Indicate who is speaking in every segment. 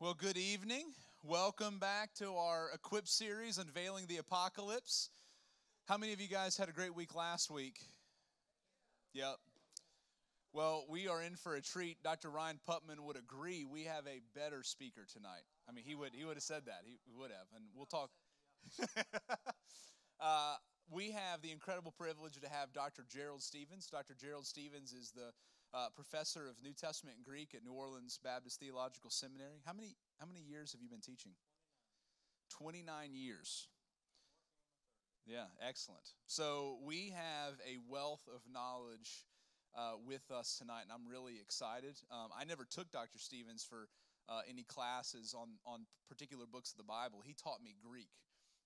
Speaker 1: Well, good evening. Welcome back to our Equip series, Unveiling the Apocalypse. How many of you guys had a great week last week? Yep. Well, we are in for a treat. Dr. Ryan Putman would agree we have a better speaker tonight. I mean, he would he would have said that. He would have, and we'll talk. uh, we have the incredible privilege to have Dr. Gerald Stevens. Dr. Gerald Stevens is the uh, professor of New Testament and Greek at New Orleans Baptist Theological Seminary. How many how many years have you been teaching? 29 years. Yeah, excellent. So we have a wealth of knowledge uh, with us tonight, and I'm really excited. Um, I never took Dr. Stevens for uh, any classes on, on particular books of the Bible. He taught me Greek.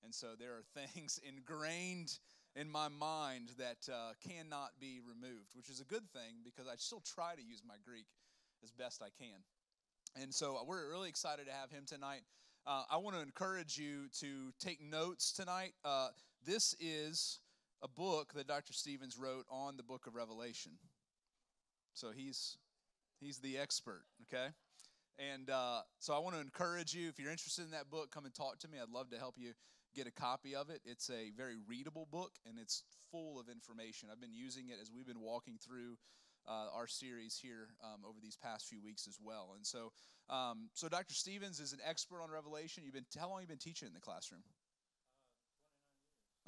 Speaker 1: And so there are things ingrained in my mind that uh, cannot be removed, which is a good thing because I still try to use my Greek as best I can. And so uh, we're really excited to have him tonight. Uh, I want to encourage you to take notes tonight. Uh, this is a book that Dr. Stevens wrote on the book of Revelation. So he's he's the expert, okay? And uh, so I want to encourage you, if you're interested in that book, come and talk to me. I'd love to help you get a copy of it. It's a very readable book and it's full of information. I've been using it as we've been walking through uh, our series here um, over these past few weeks as well. And so, um, so Dr. Stevens is an expert on Revelation. You've been how long have you been teaching in the classroom?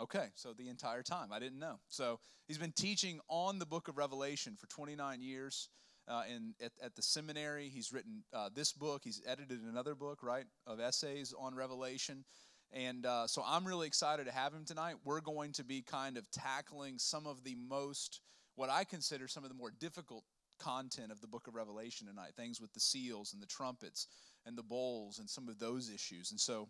Speaker 1: Okay, so the entire time. I didn't know. So he's been teaching on the book of Revelation for 29 years. Uh, in, at, at, the seminary, he's written uh, this book. He's edited another book, right, of essays on Revelation. And uh, so I'm really excited to have him tonight. We're going to be kind of tackling some of the most, what I consider some of the more difficult content of the book of Revelation tonight things with the seals and the trumpets and the bowls and some of those issues. And so,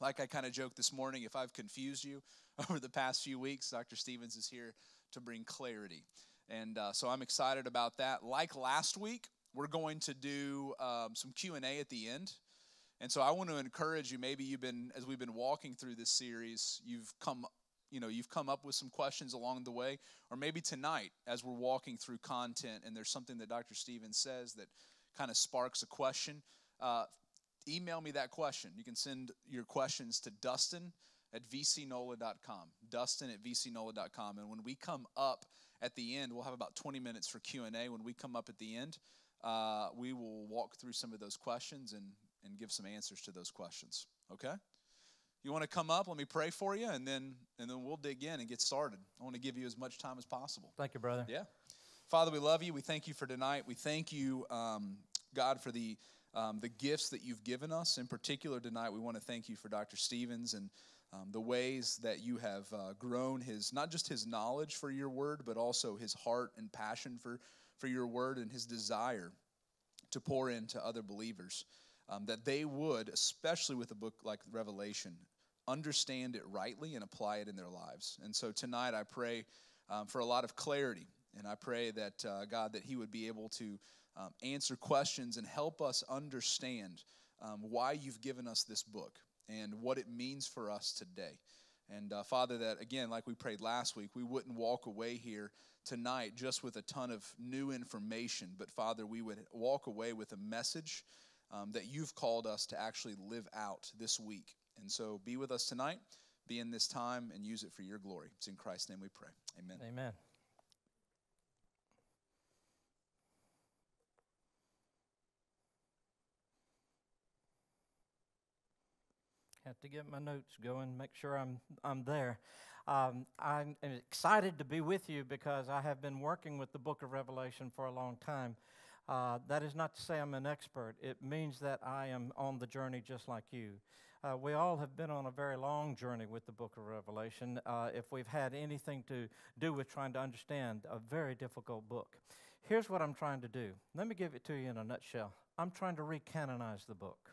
Speaker 1: like I kind of joked this morning, if I've confused you over the past few weeks, Dr. Stevens is here to bring clarity. And uh, so I'm excited about that. Like last week, we're going to do um, some Q&A at the end. And so I want to encourage you. Maybe you've been, as we've been walking through this series, you've come, you know, you've come up with some questions along the way, or maybe tonight as we're walking through content, and there's something that Dr. Stevens says that kind of sparks a question. Uh, email me that question. You can send your questions to Dustin at vcnola.com. Dustin at vcnola.com. And when we come up at the end, we'll have about 20 minutes for Q&A. When we come up at the end, uh, we will walk through some of those questions and and give some answers to those questions. Okay? You want to come up? Let me pray for you, and then and then we'll dig in and get started. I want to give you as much time as possible.
Speaker 2: Thank you, brother.
Speaker 1: Yeah, Father, we love you. We thank you for tonight. We thank you, um, God, for the um, the gifts that you've given us. In particular, tonight, we want to thank you for Dr. Stevens and um, the ways that you have uh, grown his not just his knowledge for your word, but also his heart and passion for for your word and his desire to pour into other believers um, that they would, especially with a book like Revelation, understand it rightly and apply it in their lives. And so tonight I pray um, for a lot of clarity. And I pray that, uh, God, that He would be able to um, answer questions and help us understand um, why you've given us this book and what it means for us today. And uh, Father, that again, like we prayed last week, we wouldn't walk away here tonight just with a ton of new information, but Father, we would walk away with a message um, that you've called us to actually live out this week. And so be with us tonight, be in this time, and use it for your glory. It's in Christ's name we pray. Amen.
Speaker 2: Amen. Have to get my notes going, make sure I'm I'm there. Um, I'm excited to be with you because I have been working with the Book of Revelation for a long time. Uh, that is not to say I'm an expert. It means that I am on the journey just like you. Uh, we all have been on a very long journey with the book of Revelation. Uh, if we've had anything to do with trying to understand a very difficult book, here's what I'm trying to do. Let me give it to you in a nutshell. I'm trying to recanonize the book.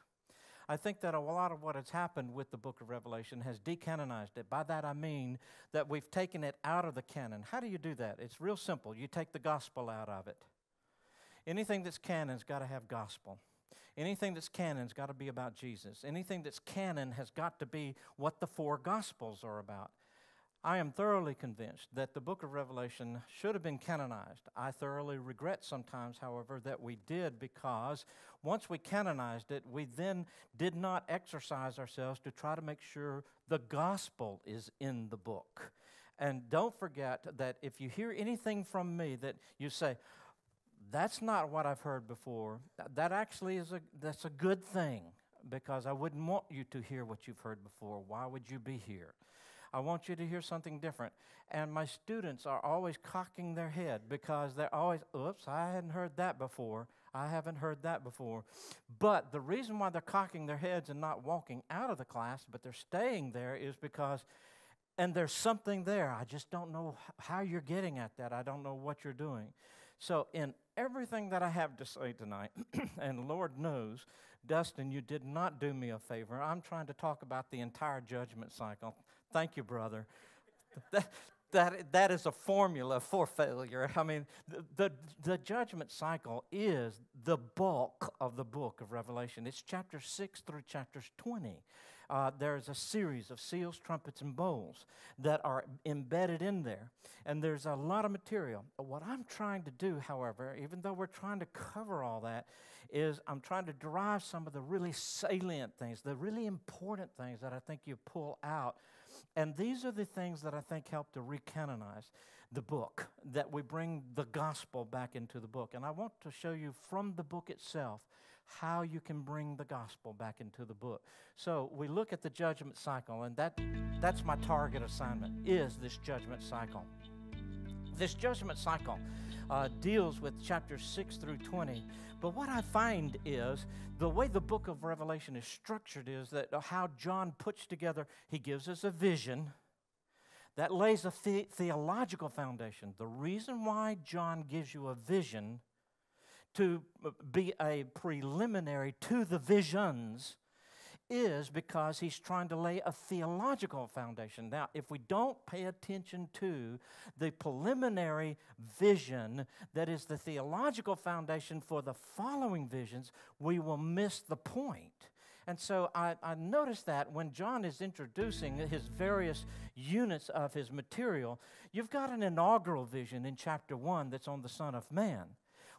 Speaker 2: I think that a lot of what has happened with the book of Revelation has decanonized it. By that I mean that we've taken it out of the canon. How do you do that? It's real simple. You take the gospel out of it. Anything that's canon's got to have gospel. Anything that's canon's got to be about Jesus. Anything that's canon has got to be what the four gospels are about. I am thoroughly convinced that the book of Revelation should have been canonized. I thoroughly regret sometimes, however, that we did because once we canonized it, we then did not exercise ourselves to try to make sure the gospel is in the book. And don't forget that if you hear anything from me that you say, that's not what I've heard before, that actually is a, that's a good thing because I wouldn't want you to hear what you've heard before. Why would you be here? I want you to hear something different. And my students are always cocking their head because they're always, oops, I hadn't heard that before. I haven't heard that before. But the reason why they're cocking their heads and not walking out of the class, but they're staying there, is because, and there's something there. I just don't know how you're getting at that. I don't know what you're doing. So, in everything that I have to say tonight, and Lord knows, Dustin, you did not do me a favor. I'm trying to talk about the entire judgment cycle. Thank you, brother. that, that, is a formula for failure. I mean, the, the, the, judgment cycle is the bulk of the book of Revelation. It's chapter 6 through chapters 20. Uh, there's a series of seals, trumpets, and bowls that are embedded in there. And there's a lot of material. What I'm trying to do, however, even though we're trying to cover all that, is I'm trying to derive some of the really salient things, the really important things that I think you pull out and these are the things that I think help to recanonize the book, that we bring the gospel back into the book. And I want to show you from the book itself how you can bring the gospel back into the book. So we look at the judgment cycle, and that, that's my target assignment, is this judgment cycle. This judgment cycle uh, deals with chapters 6 through 20. But what I find is the way the book of Revelation is structured is that how John puts together, he gives us a vision that lays a the- theological foundation. The reason why John gives you a vision to uh, be a preliminary to the visions is because he's trying to lay a theological foundation. Now, if we don't pay attention to the preliminary vision that is the theological foundation for the following visions, we will miss the point. And so I, I noticed that when John is introducing his various units of his material, you've got an inaugural vision in chapter 1 that's on the Son of Man.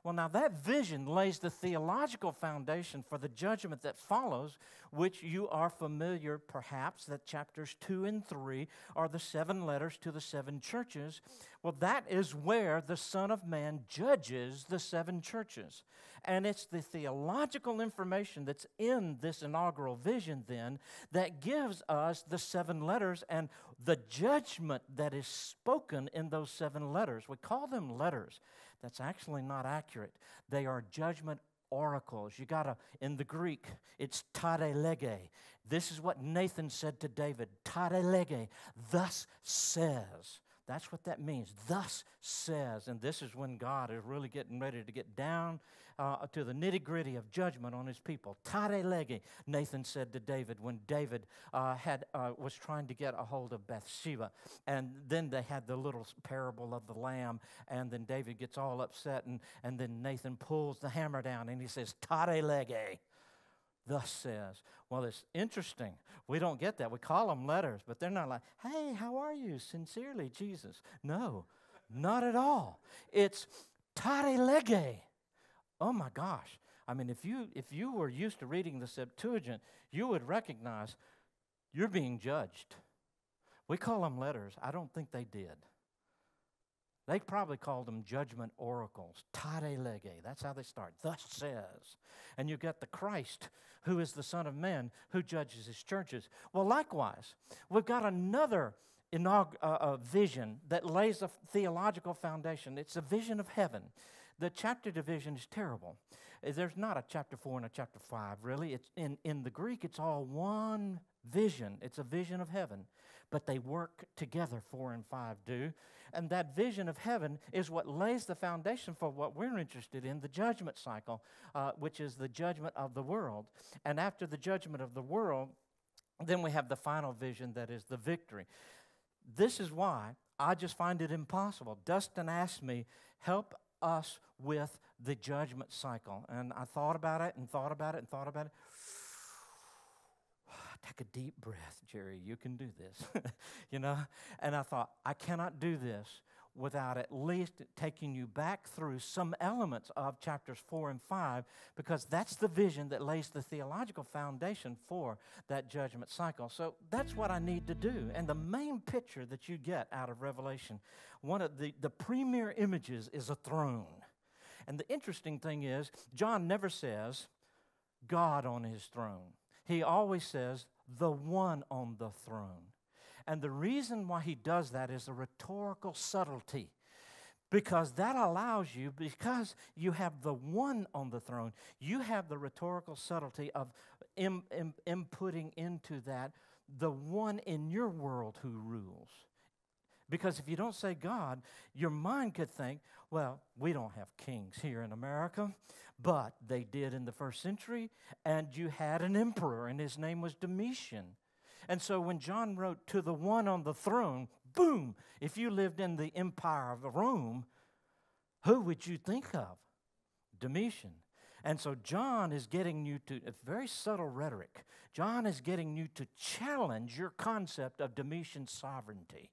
Speaker 2: Well, now that vision lays the theological foundation for the judgment that follows, which you are familiar perhaps that chapters 2 and 3 are the seven letters to the seven churches. Well, that is where the Son of Man judges the seven churches. And it's the theological information that's in this inaugural vision, then, that gives us the seven letters and the judgment that is spoken in those seven letters. We call them letters that's actually not accurate. They are judgment oracles. You got to, in the Greek, it's tade lege. This is what Nathan said to David tade lege, thus says. That's what that means. Thus says. And this is when God is really getting ready to get down uh, to the nitty gritty of judgment on his people. Tade lege, Nathan said to David when David uh, had, uh, was trying to get a hold of Bathsheba. And then they had the little parable of the lamb, and then David gets all upset, and, and then Nathan pulls the hammer down and he says, Tade lege thus says. Well, it's interesting. We don't get that. We call them letters, but they're not like, hey, how are you? Sincerely, Jesus. No, not at all. It's tade lege. Oh my gosh. I mean, if you if you were used to reading the Septuagint, you would recognize you're being judged. We call them letters. I don't think they did. They probably called them judgment oracles. Tade lege. That's how they start. Thus says. And you've got the Christ, who is the Son of Man, who judges his churches. Well, likewise, we've got another inaug- uh, uh, vision that lays a theological foundation. It's a vision of heaven. The chapter division is terrible. Uh, there's not a chapter 4 and a chapter 5, really. It's in, in the Greek, it's all one vision. It's a vision of heaven. But they work together, 4 and 5 do. And that vision of heaven is what lays the foundation for what we're interested in the judgment cycle, uh, which is the judgment of the world. And after the judgment of the world, then we have the final vision that is the victory. This is why I just find it impossible. Dustin asked me, help us with the judgment cycle. And I thought about it and thought about it and thought about it. take a deep breath, Jerry. You can do this. you know? And I thought, I cannot do this without at least taking you back through some elements of chapters four and five, because that's the vision that lays the theological foundation for that judgment cycle. So that's what I need to do. And the main picture that you get out of Revelation, one of the, the premier images is a throne. And the interesting thing is, John never says God on his throne. He always says the one on the throne. And the reason why he does that is a rhetorical subtlety. Because that allows you, because you have the one on the throne, you have the rhetorical subtlety of Im, Im, inputting into that the one in your world who rules. Because if you don't say God, your mind could think, well, we don't have kings here in America, but they did in the first century, and you had an emperor, and his name was Domitian. And so when John wrote to the one on the throne, boom, if you lived in the empire of Rome, who would you think of? Domitian. And so John is getting you to, a very subtle rhetoric. John is getting you to challenge your concept of Domitian sovereignty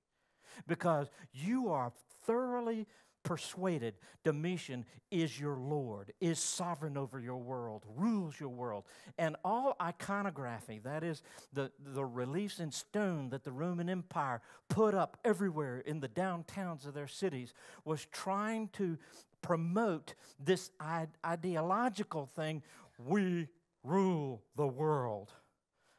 Speaker 2: because you are thoroughly persuaded Domitian is your Lord, is sovereign over your world, rules your world. And all iconography, that is the, the reliefs in stone that the Roman Empire put up everywhere in the downtowns of their cities, was trying to promote this ideological thing we rule the world.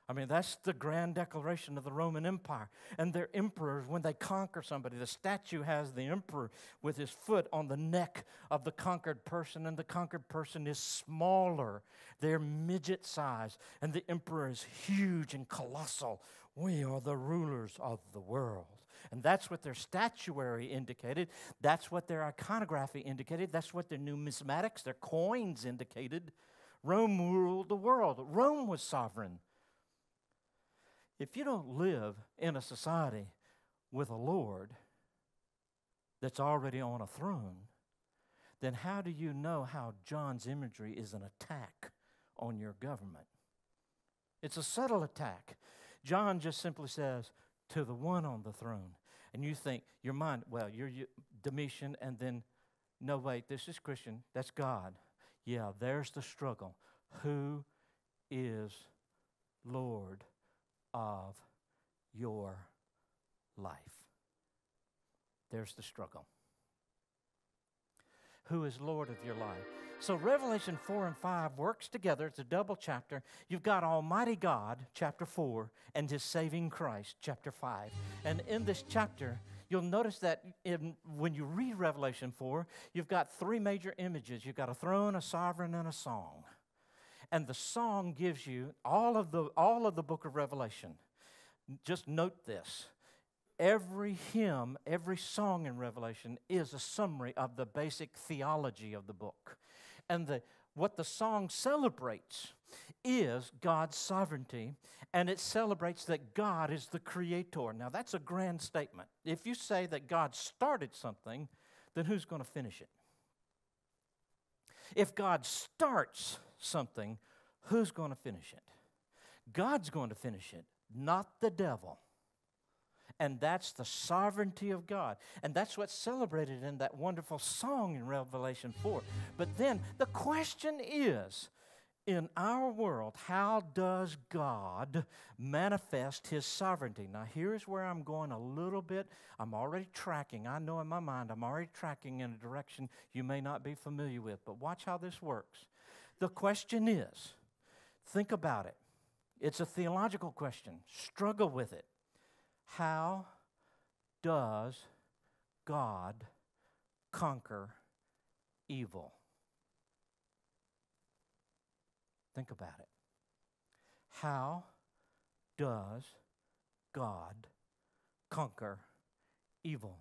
Speaker 2: I mean, that's the grand declaration of the Roman Empire. And their emperors, when they conquer somebody, the statue has the emperor with his foot on the neck of the conquered person, and the conquered person is smaller. They're midget size, and the emperor is huge and colossal. We are the rulers of the world. And that's what their statuary indicated. That's what their iconography indicated. That's what their numismatics, their coins indicated. Rome ruled the world, Rome was sovereign. If you don't live in a society with a Lord that's already on a throne, then how do you know how John's imagery is an attack on your government? It's a subtle attack. John just simply says, to the one on the throne. And you think, your mind, well, you're, you Domitian, and then, no, wait, this is Christian. That's God. Yeah, there's the struggle. Who is Lord of your life. There's the struggle. Who is Lord of your life? So, Revelation 4 and 5 works together. It's a double chapter. You've got Almighty God, chapter 4, and His saving Christ, chapter 5. And in this chapter, you'll notice that in, when you read Revelation 4, you've got three major images you've got a throne, a sovereign, and a song and the song gives you all of the all of the book of revelation just note this every hymn every song in revelation is a summary of the basic theology of the book and the what the song celebrates is God's sovereignty, and it celebrates that God is the creator. Now, that's a grand statement. If you say that God started something, then who's going to finish it? If God starts something, who's going to finish it? God's going to finish it, not the devil. And that's the sovereignty of God. And that's what's celebrated in that wonderful song in Revelation 4. But then the question is in our world, how does God manifest his sovereignty? Now, here's where I'm going a little bit. I'm already tracking. I know in my mind I'm already tracking in a direction you may not be familiar with, but watch how this works. The question is think about it. It's a theological question. Struggle with it. How does God conquer evil? Think about it. How does God conquer evil?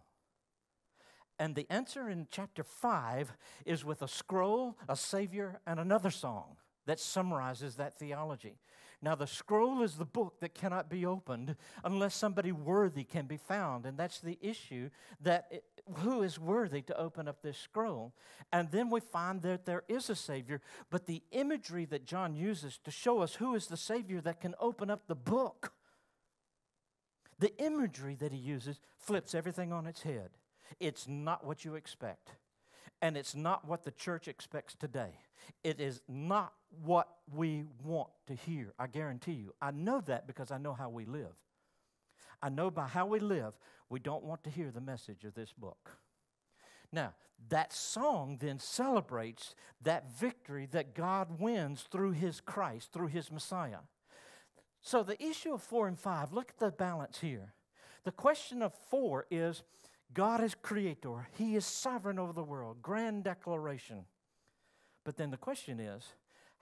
Speaker 2: And the answer in chapter 5 is with a scroll, a Savior, and another song. that summarizes that theology. Now, the scroll is the book that cannot be opened unless somebody worthy can be found. And that's the issue that it, who is worthy to open up this scroll? And then we find that there is a Savior, but the imagery that John uses to show us who is the Savior that can open up the book, the imagery that he uses flips everything on its head. It's not what you expect. And it's not what the church expects today. It is not what we want to hear. I guarantee you. I know that because I know how we live. I know by how we live, we don't want to hear the message of this book. Now, that song then celebrates that victory that God wins through His Christ, through His Messiah. So, the issue of four and five, look at the balance here. The question of four is God is creator, He is sovereign over the world. Grand declaration. But then the question is,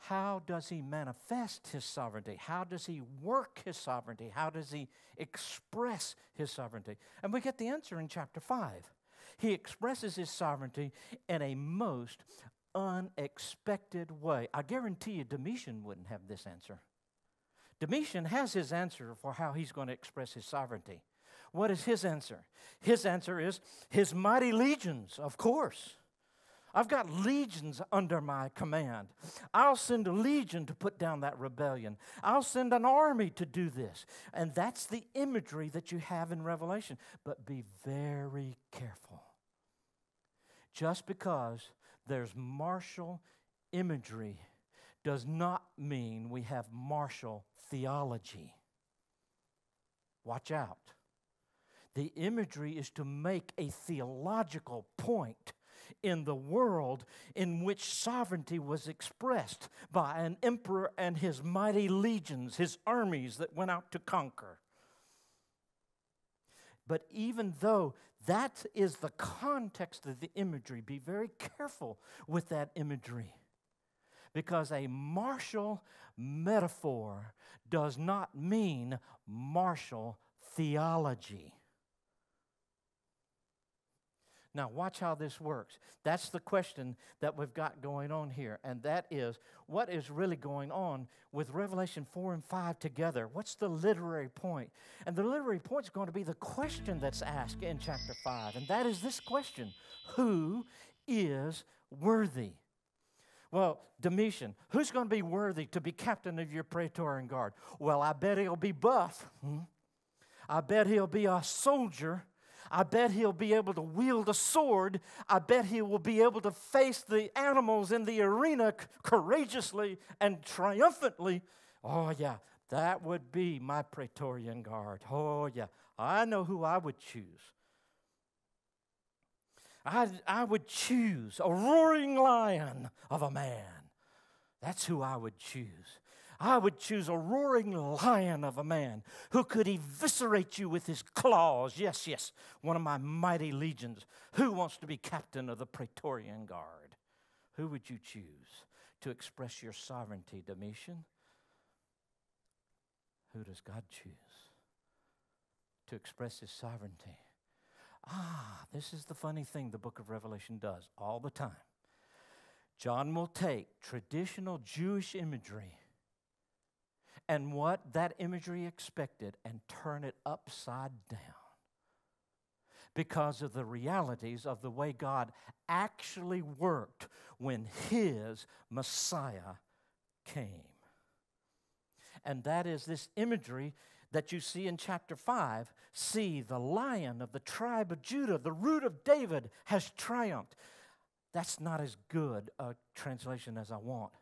Speaker 2: how does he manifest his sovereignty? How does he work his sovereignty? How does he express his sovereignty? And we get the answer in chapter 5. He expresses his sovereignty in a most unexpected way. I guarantee you, Domitian wouldn't have this answer. Domitian has his answer for how he's going to express his sovereignty. What is his answer? His answer is his mighty legions, of course. I've got legions under my command. I'll send a legion to put down that rebellion. I'll send an army to do this. And that's the imagery that you have in Revelation. But be very careful. Just because there's martial imagery does not mean we have martial theology. Watch out. The imagery is to make a theological point in the world in which sovereignty was expressed by an emperor and his mighty legions, his armies that went out to conquer. But even though that is the context of the imagery, be very careful with that imagery. Because a martial metaphor does not mean martial theology. Now, watch how this works. That's the question that we've got going on here, and that is what is really going on with Revelation 4 and 5 together? What's the literary point? And the literary point is going to be the question that's asked in chapter 5, and that is this question Who is worthy? Well, Domitian, who's going to be worthy to be captain of your Praetorian Guard? Well, I bet he'll be buff. Hmm? I bet he'll be a soldier. I bet he'll be able to wield a sword. I bet he will be able to face the animals in the arena courageously and triumphantly. Oh, yeah, that would be my Praetorian Guard. Oh, yeah, I know who I would choose. I, I would choose a roaring lion of a man. That's who I would choose. I would choose a roaring lion of a man who could eviscerate you with his claws. Yes, yes, one of my mighty legions. Who wants to be captain of the Praetorian Guard? Who would you choose to express your sovereignty, Domitian? Who does God choose to express his sovereignty? Ah, this is the funny thing the book of Revelation does all the time. John will take traditional Jewish imagery and what that imagery expected and turn it upside down because of the realities of the way God actually worked when His Messiah came. And that is this imagery that you see in chapter 5. See, the lion of the tribe of Judah, the root of David, has triumphed. That's not as good a translation as I want.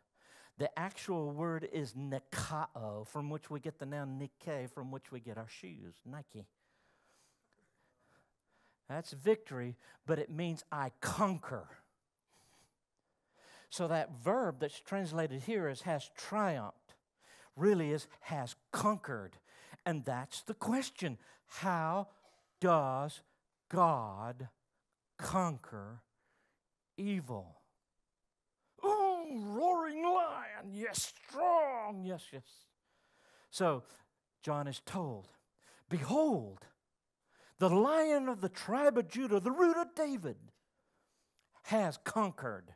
Speaker 2: The actual word is nikao, from which we get the noun Nike, from which we get our shoes, Nike. That's victory, but it means I conquer. So that verb that's translated here as has triumphed really is has conquered. And that's the question how does God conquer evil? Roaring lion. Yes, strong. Yes, yes. So John is told, Behold, the lion of the tribe of Judah, the root of David, has conquered.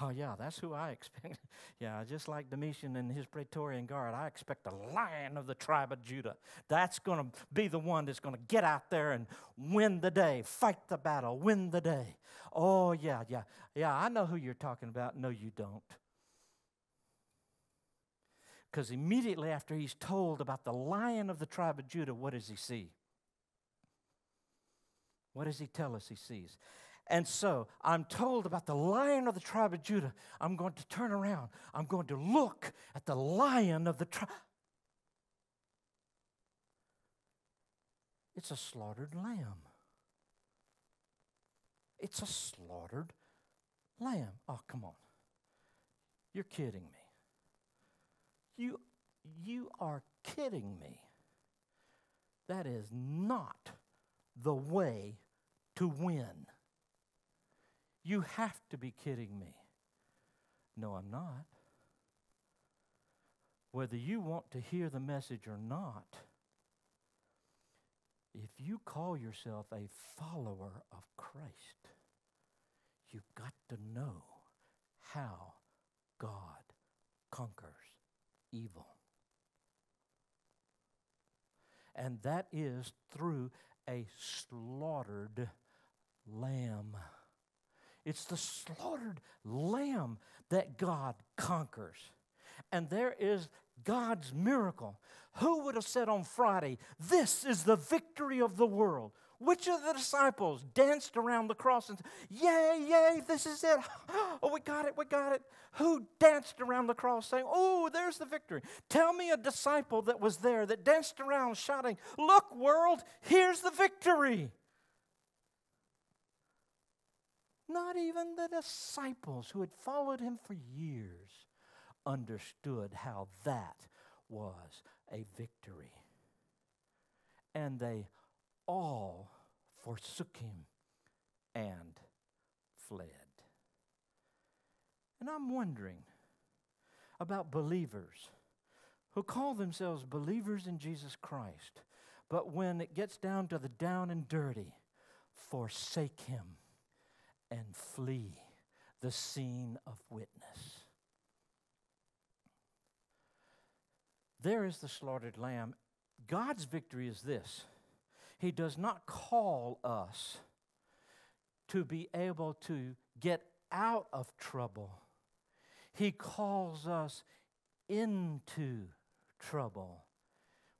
Speaker 2: Oh, yeah, that's who I expect. yeah, just like Domitian and his Praetorian Guard, I expect the lion of the tribe of Judah. That's going to be the one that's going to get out there and win the day, fight the battle, win the day. Oh, yeah, yeah, yeah, I know who you're talking about. No, you don't. Because immediately after he's told about the lion of the tribe of Judah, what does he see? What does he tell us he sees? And so I'm told about the lion of the tribe of Judah. I'm going to turn around. I'm going to look at the lion of the tribe. It's a slaughtered lamb. It's a slaughtered lamb. Oh, come on. You're kidding me. You, you are kidding me. That is not the way to win. You have to be kidding me. No, I'm not. Whether you want to hear the message or not, if you call yourself a follower of Christ, you've got to know how God conquers evil. And that is through a slaughtered lamb. It's the slaughtered lamb that God conquers. And there is God's miracle. Who would have said on Friday, This is the victory of the world? Which of the disciples danced around the cross and said, Yay, yay, this is it. Oh, we got it, we got it. Who danced around the cross saying, Oh, there's the victory? Tell me a disciple that was there that danced around shouting, Look, world, here's the victory. Not even the disciples who had followed him for years understood how that was a victory. And they all forsook him and fled. And I'm wondering about believers who call themselves believers in Jesus Christ, but when it gets down to the down and dirty, forsake him and flee the scene of witness. There is the slaughtered lamb. God's victory is this He does not call us to be able to get out of trouble, He calls us into trouble.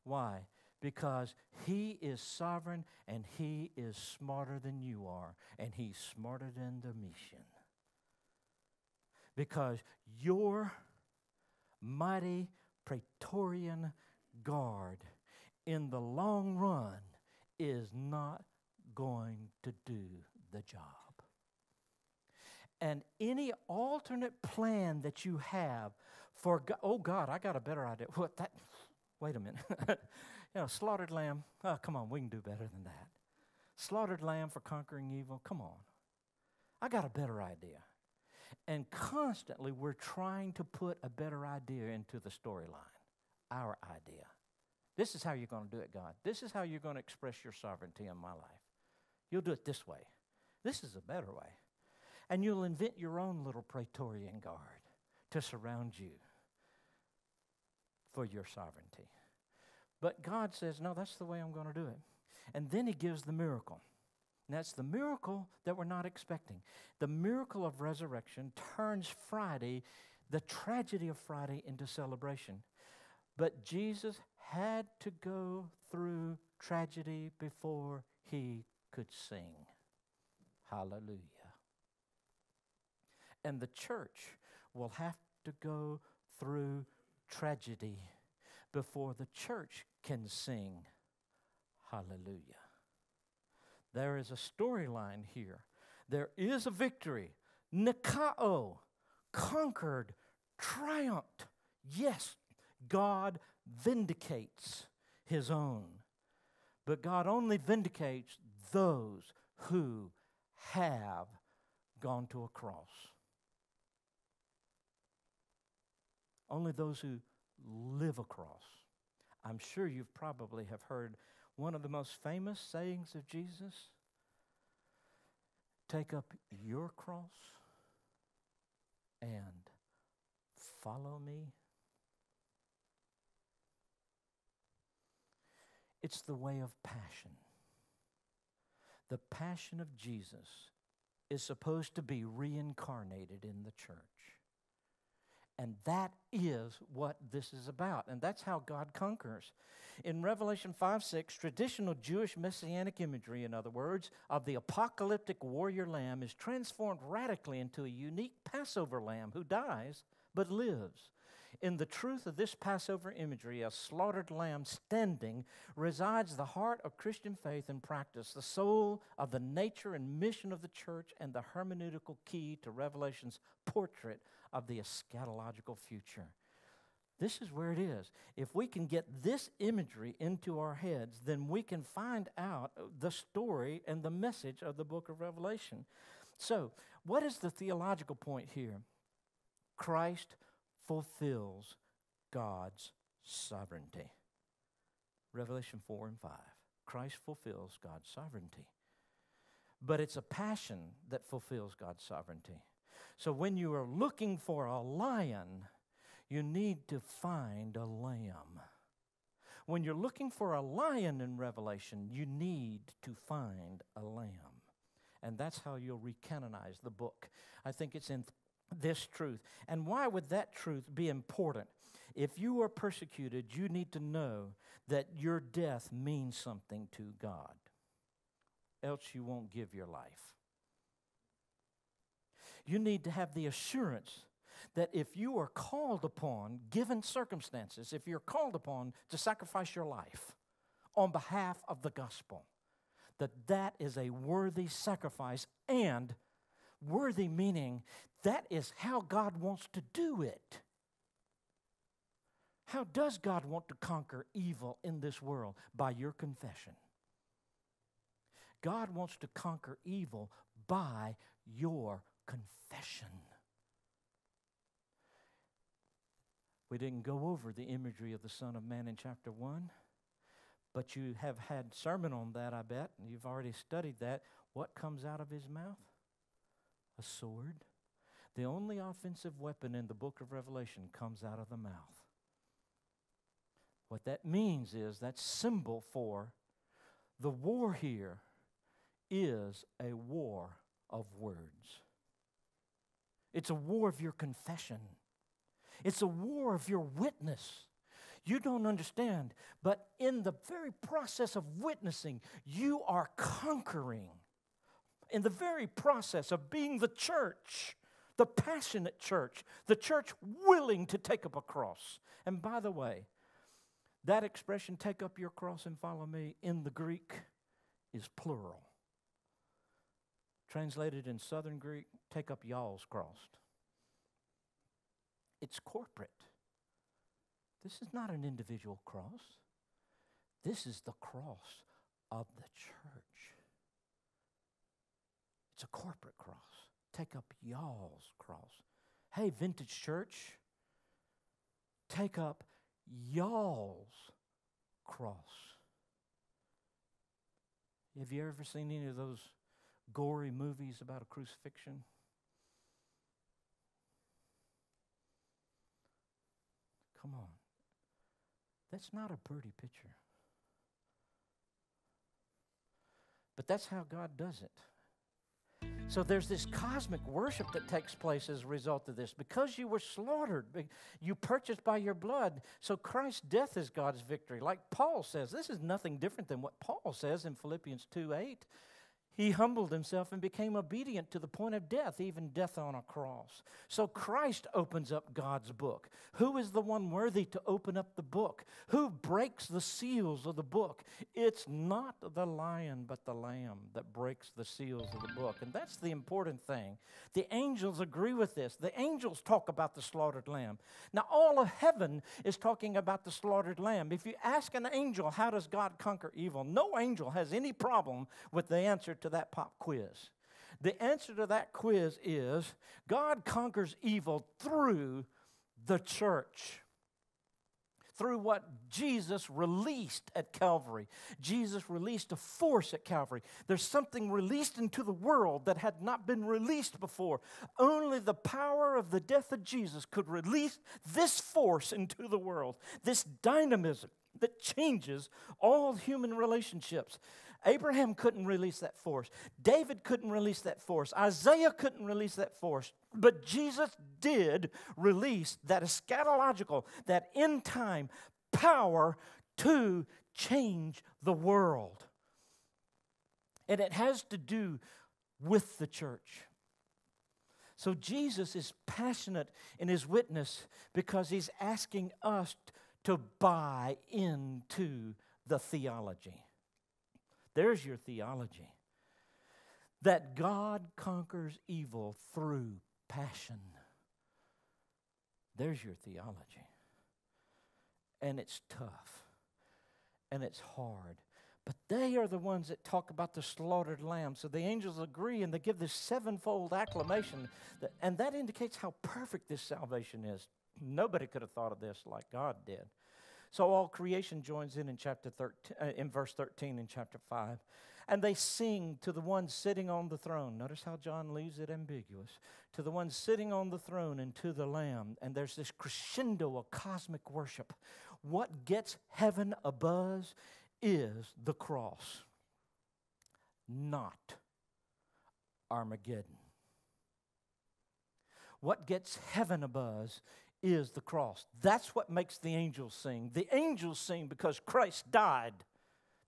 Speaker 2: Why? Because He is sovereign and He is smarter than you are, and He's smarter than Domitian. Because your mighty Praetorian Guard in the long run is not going to do the job. And any alternate plan that you have for oh God, I got a better idea. What that? Wait a minute. You know, slaughtered lamb, oh, come on, we can do better than that. Slaughtered lamb for conquering evil, come on. I got a better idea. And constantly we're trying to put a better idea into the storyline, our idea. This is how you're going to do it, God. This is how you're going to express your sovereignty in my life. You'll do it this way. This is a better way. And you'll invent your own little Praetorian Guard to surround you for your sovereignty. But God says, no, that's the way I'm going to do it. And then he gives the miracle. And that's the miracle that we're not expecting. The miracle of resurrection turns Friday, the tragedy of Friday, into celebration. But Jesus had to go through tragedy before he could sing. Hallelujah. And the church will have to go through tragedy before the church can sing hallelujah. There is a storyline here. There is a victory. Nikao, conquered, triumphed. Yes, God vindicates his own. But God only vindicates those who have gone to a cross. Only those who live across. I'm sure you've probably have heard one of the most famous sayings of Jesus take up your cross and follow me? It's the way of passion. The passion of Jesus is supposed to be reincarnated in the church. And that is what this is about. And that's how God conquers. In Revelation 5 6, traditional Jewish messianic imagery, in other words, of the apocalyptic warrior lamb is transformed radically into a unique Passover lamb who dies but lives. In the truth of this Passover imagery, a slaughtered lamb standing, resides the heart of Christian faith and practice, the soul of the nature and mission of the church, and the hermeneutical key to Revelation's portrait of the eschatological future. This is where it is. If we can get this imagery into our heads, then we can find out the story and the message of the book of Revelation. So, what is the theological point here? Christ fulfills God's sovereignty. Revelation 4 and 5. Christ fulfills God's sovereignty. But it's a passion that fulfills God's sovereignty. So when you are looking for a lion, you need to find a lamb. When you're looking for a lion in Revelation, you need to find a lamb. And that's how you'll recanonize the book. I think it's in this truth. And why would that truth be important? If you are persecuted, you need to know that your death means something to God, else, you won't give your life. You need to have the assurance that if you are called upon, given circumstances, if you're called upon to sacrifice your life on behalf of the gospel, that that is a worthy sacrifice and worthy meaning that is how God wants to do it. How does God want to conquer evil in this world? By your confession. God wants to conquer evil by your confession. We didn't go over the imagery of the Son of Man in chapter 1, but you have had sermon on that, I bet, and you've already studied that. What comes out of his mouth? A sword. The only offensive weapon in the book of Revelation comes out of the mouth. What that means is that symbol for the war here is a war of words. It's a war of your confession. It's a war of your witness. You don't understand, but in the very process of witnessing, you are conquering. In the very process of being the church, the passionate church, the church willing to take up a cross. And by the way, that expression, take up your cross and follow me, in the Greek is plural. Translated in Southern Greek, take up y'all's cross. It's corporate. This is not an individual cross. This is the cross of the church. It's a corporate cross. Take up y'all's cross. Hey, vintage church, take up y'all's cross. Have you ever seen any of those gory movies about a crucifixion? Come on. That's not a pretty picture. But that's how God does it. So there's this cosmic worship that takes place as a result of this. Because you were slaughtered, you purchased by your blood. So Christ's death is God's victory. Like Paul says, this is nothing different than what Paul says in Philippians 2 8. He humbled himself and became obedient to the point of death, even death on a cross. So Christ opens up God's book. Who is the one worthy to open up the book? Who breaks the seals of the book? It's not the lion, but the lamb that breaks the seals of the book. And that's the important thing. The angels agree with this. The angels talk about the slaughtered lamb. Now, all of heaven is talking about the slaughtered lamb. If you ask an angel, how does God conquer evil? No angel has any problem with the answer to that pop quiz. The answer to that quiz is God conquers evil through the church, through what Jesus released at Calvary. Jesus released a force at Calvary. There's something released into the world that had not been released before. Only the power of the death of Jesus could release this force into the world, this dynamism that changes all human relationships. Abraham couldn't release that force. David couldn't release that force. Isaiah couldn't release that force. But Jesus did release that eschatological, that end time power to change the world. And it has to do with the church. So Jesus is passionate in his witness because he's asking us to buy into the theology. There's your theology. That God conquers evil through passion. There's your theology. And it's tough. And it's hard. But they are the ones that talk about the slaughtered lamb. So the angels agree and they give this sevenfold acclamation. That, and that indicates how perfect this salvation is. Nobody could have thought of this like God did. So all creation joins in in chapter 13, uh, in verse 13 in chapter 5. And they sing to the one sitting on the throne. Notice how John leaves it ambiguous. To the one sitting on the throne and to the Lamb. And there's this crescendo of cosmic worship. What gets heaven a buzz is the cross, not Armageddon. What gets heaven a buzz is the cross. That's what makes the angels sing. The angels sing because Christ died.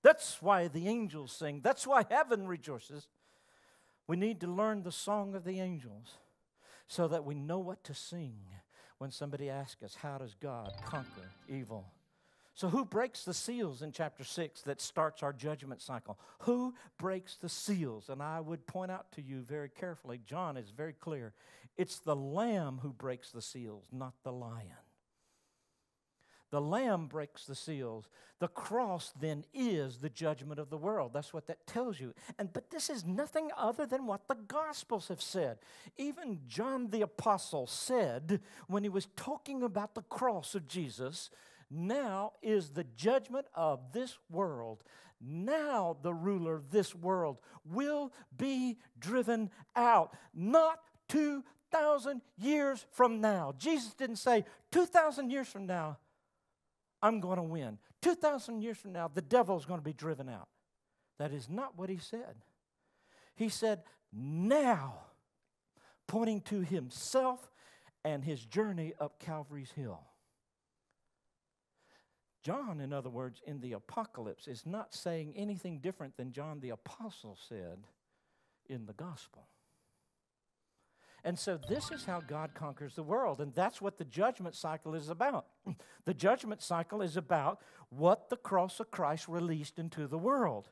Speaker 2: That's why the angels sing. That's why heaven rejoices. We need to learn the song of the angels so that we know what to sing when somebody asks us, How does God conquer evil? So, who breaks the seals in chapter 6 that starts our judgment cycle? Who breaks the seals? And I would point out to you very carefully, John is very clear. It's the lamb who breaks the seals, not the lion. The lamb breaks the seals. The cross then is the judgment of the world. That's what that tells you. And but this is nothing other than what the gospels have said. Even John the apostle said when he was talking about the cross of Jesus, now is the judgment of this world. Now the ruler of this world will be driven out, not 2,000 years from now. Jesus didn't say, 2,000 years from now, I'm going to win. 2,000 years from now, the devil is going to be driven out. That is not what he said. He said, now, pointing to himself and his journey up Calvary's Hill. John, in other words, in the apocalypse, is not saying anything different than John the apostle said in the gospel. And so, this is how God conquers the world. And that's what the judgment cycle is about. the judgment cycle is about what the cross of Christ released into the world.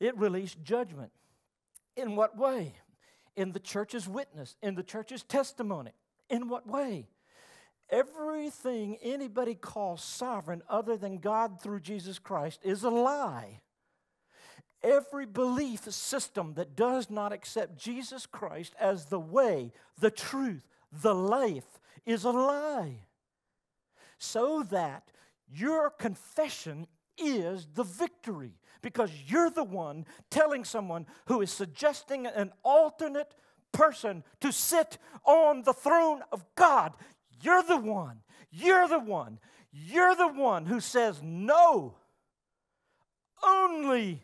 Speaker 2: It released judgment. In what way? In the church's witness, in the church's testimony. In what way? everything anybody calls sovereign other than God through Jesus Christ is a lie. Every belief system that does not accept Jesus Christ as the way, the truth, the life is a lie. So that your confession is the victory because you're the one telling someone who is suggesting an alternate person to sit on the throne of God. You're the one. You're the one. You're the one who says no. Only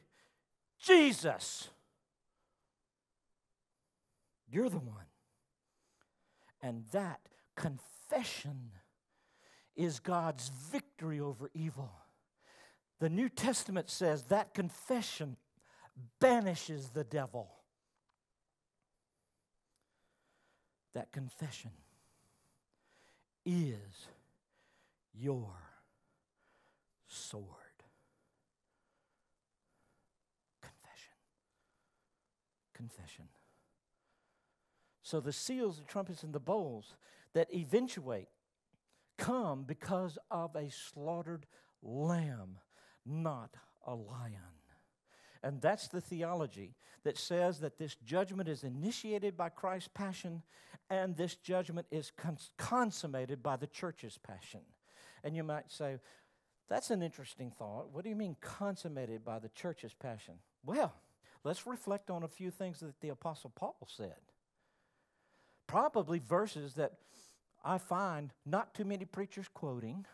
Speaker 2: Jesus. You're the one. And that confession is God's victory over evil. The New Testament says that confession banishes the devil. That confession is your sword. Confession. Confession. So the seals, the trumpets, and the bowls that eventuate come because of a slaughtered lamb, not a lion. And that's the theology that says that this judgment is initiated by Christ's passion and this judgment is cons- consummated by the church's passion. And you might say, That's an interesting thought. What do you mean consummated by the church's passion? Well, let's reflect on a few things that the Apostle Paul said. Probably verses that I find not too many preachers quoting,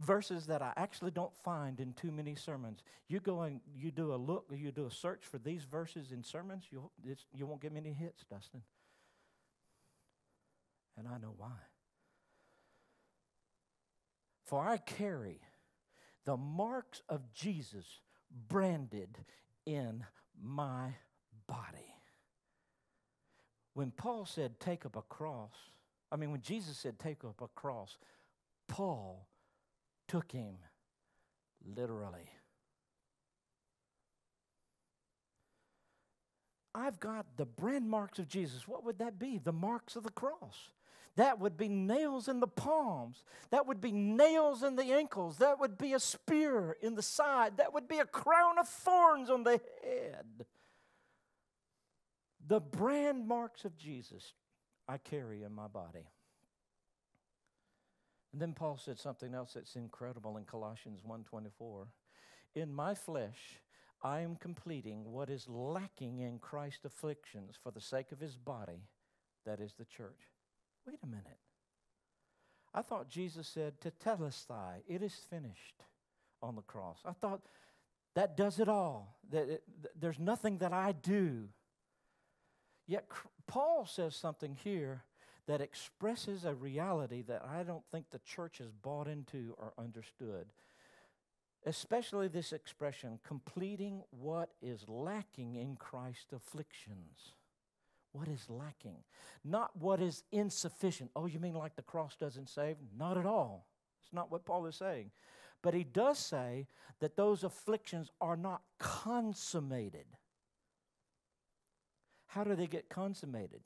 Speaker 2: verses that I actually don't find in too many sermons. You go and you do a look, you do a search for these verses in sermons, you you won't get many hits, Dustin. And I know why. For I carry the marks of Jesus branded in my body. When Paul said, take up a cross, I mean, when Jesus said, take up a cross, Paul took him literally. I've got the brand marks of Jesus. What would that be? The marks of the cross. That would be nails in the palms. That would be nails in the ankles. That would be a spear in the side. That would be a crown of thorns on the head. The brand marks of Jesus I carry in my body. And then Paul said something else that's incredible in Colossians 1:24. In my flesh I am completing what is lacking in Christ's afflictions for the sake of his body, that is the church. Wait a minute. I thought Jesus said, to Tetelestai, it is finished on the cross. I thought that does it all. That it, there's nothing that I do. Yet Paul says something here that expresses a reality that I don't think the church has bought into or understood. Especially this expression, completing what is lacking in Christ's afflictions. What is lacking? Not what is insufficient. Oh, you mean like the cross doesn't save? Not at all. It's not what Paul is saying. But he does say that those afflictions are not consummated. How do they get consummated?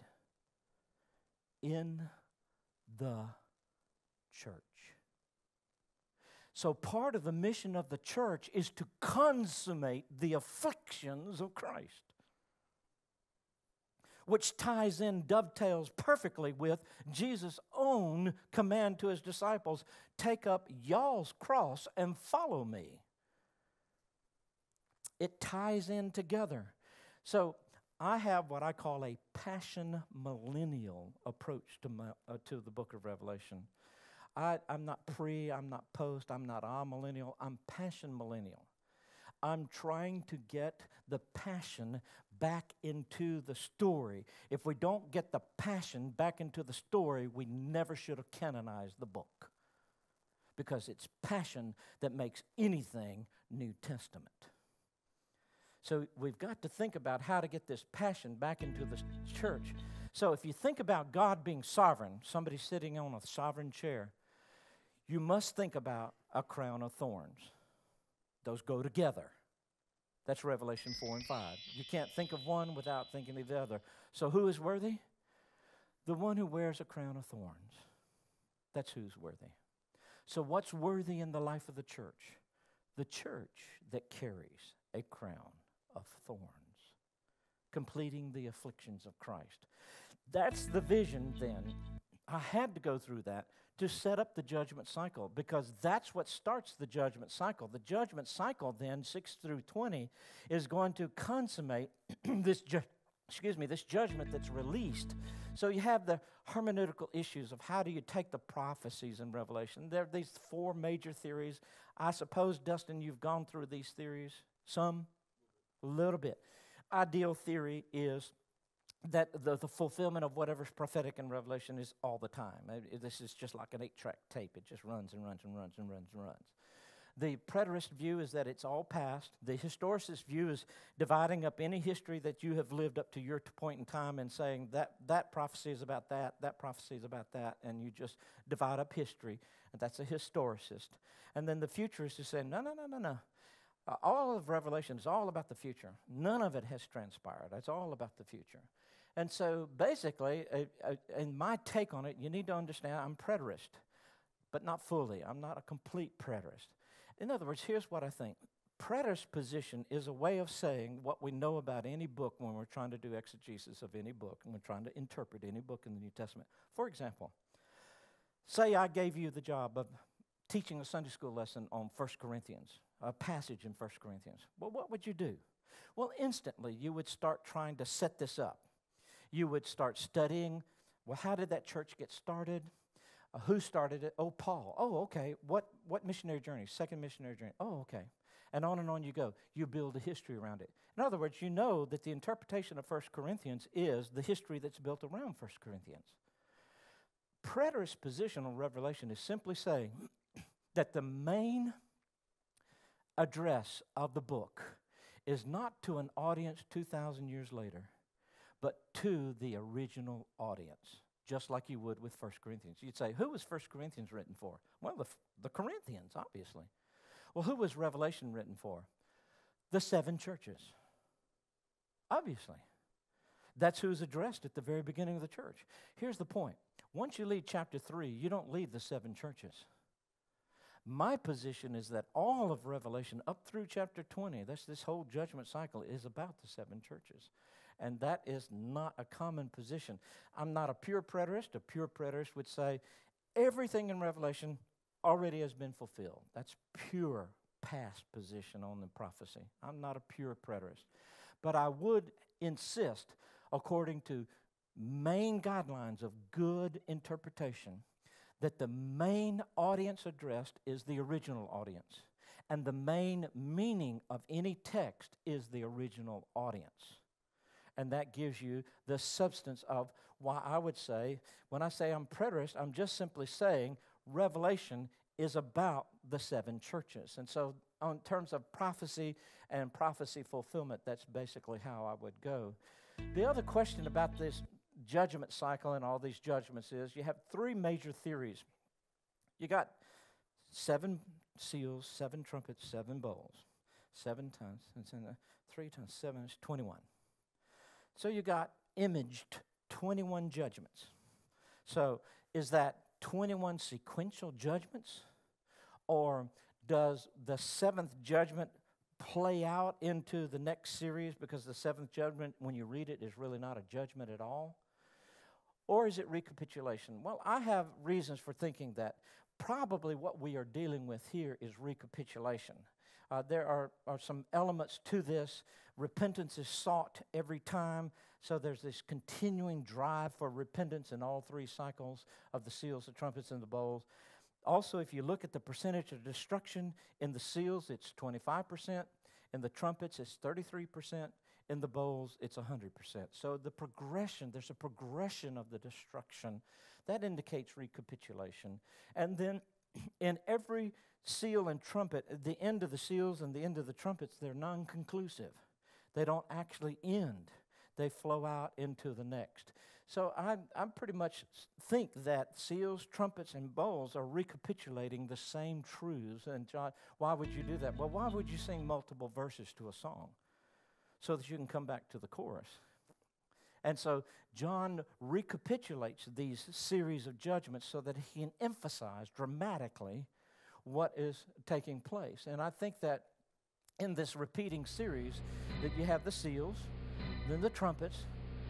Speaker 2: in the church. So, part of the mission of the church is to consummate the afflictions of Christ, which ties in, dovetails perfectly with Jesus' own command to his disciples take up y'all's cross and follow me. It ties in together. So, I have what I call a passion millennial approach to, my, uh, to the book of Revelation. I, am not pre, I'm not post, I'm not amillennial, I'm passion millennial. I'm trying to get the passion back into the story. If we don't get the passion back into the story, we never should have canonized the book. Because it's passion that makes anything New Testament. So we've got to think about how to get this passion back into the church. So if you think about God being sovereign, somebody sitting on a sovereign chair, you must think about a crown of thorns. Those go together. That's Revelation 4 and 5. You can't think of one without thinking of the other. So who is worthy? The one who wears a crown of thorns. That's who's worthy. So, what's worthy in the life of the church? The church that carries a crown of thorns, completing the afflictions of Christ. That's the vision then. I had to go through that to set up the judgment cycle because that's what starts the judgment cycle. The judgment cycle then 6 through 20 is going to consummate this ju- excuse me, this judgment that's released. So you have the hermeneutical issues of how do you take the prophecies in Revelation. There are these four major theories. I suppose Dustin you've gone through these theories some a little bit. Ideal theory is that the, the fulfillment of whatever's prophetic in Revelation is all the time. This is just like an eight track tape, it just runs and runs and runs and runs and runs. The preterist view is that it's all past. The historicist view is dividing up any history that you have lived up to your point in time and saying that that prophecy is about that, that prophecy is about that, and you just divide up history. And that's a historicist. And then the futurist is saying, no, no, no, no, no. Uh, all of Revelation is all about the future. None of it has transpired. It's all about the future. And so basically, uh, in my take on it, you need to understand I'm preterist, but not fully. I'm not a complete preterist. In other words, here's what I think. Preterist position is a way of saying what we know about any book when we're trying to do exegesis of any book and we're trying to interpret any book in the New Testament. For example, say I gave you the job of teaching a Sunday school lesson on 1 Corinthians, a passage in 1 Corinthians. Well, what would you do? Well, instantly you would start trying to set this up. You would start studying well, how did that church get started? Uh, who started it? Oh, Paul. Oh, okay. What, what missionary journey? Second missionary journey. Oh, okay. And on and on you go. You build a history around it. In other words, you know that the interpretation of 1 Corinthians is the history that's built around 1 Corinthians. Preterist position on Revelation is simply saying that the main address of the book is not to an audience 2,000 years later, but to the original audience, just like you would with 1 Corinthians. You'd say, who was 1 Corinthians written for? Well, the, the Corinthians, obviously. Well, who was Revelation written for? The seven churches. Obviously. That's who's addressed at the very beginning of the church. Here's the point once you leave chapter 3, you don't leave the seven churches. My position is that all of Revelation up through chapter 20, that's this whole judgment cycle, is about the seven churches. And that is not a common position. I'm not a pure preterist. A pure preterist would say everything in Revelation already has been fulfilled. That's pure past position on the prophecy. I'm not a pure preterist. But I would insist, according to main guidelines of good interpretation, that the main audience addressed is the original audience. And the main meaning of any text is the original audience and that gives you the substance of why I would say, when I say I'm preterist, I'm just simply saying Revelation is about the seven churches. And so, in terms of prophecy and prophecy fulfillment, that's basically how I would go. The other question about this judgment cycle and all these judgments is you have three major theories. You got seven seals, seven trumpets, seven bowls, seven tons, and three times seven is 21. So you got imaged 21 judgments. So is that 21 sequential judgments? Or does the seventh judgment play out into the next series because the seventh judgment, when you read it, is really not a judgment at all? Or is it recapitulation? Well, I have reasons for thinking that probably what we are dealing with here is recapitulation. Uh, there are, are some elements to this. Repentance is sought every time. So there's this continuing drive for repentance in all three cycles of the seals, the trumpets, and the bowls. Also, if you look at the percentage of destruction in the seals, it's 25%. In the trumpets, it's 33%. In the bowls, it's 100%. So the progression, there's a progression of the destruction. That indicates recapitulation. And then in every seal and trumpet, the end of the seals and the end of the trumpets, they're non conclusive. They don't actually end, they flow out into the next. So I, I pretty much think that seals, trumpets, and bowls are recapitulating the same truths. And John, why would you do that? Well, why would you sing multiple verses to a song? So that you can come back to the chorus. And so John recapitulates these series of judgments so that he can emphasize dramatically what is taking place. And I think that in this repeating series that you have the seals, then the trumpets,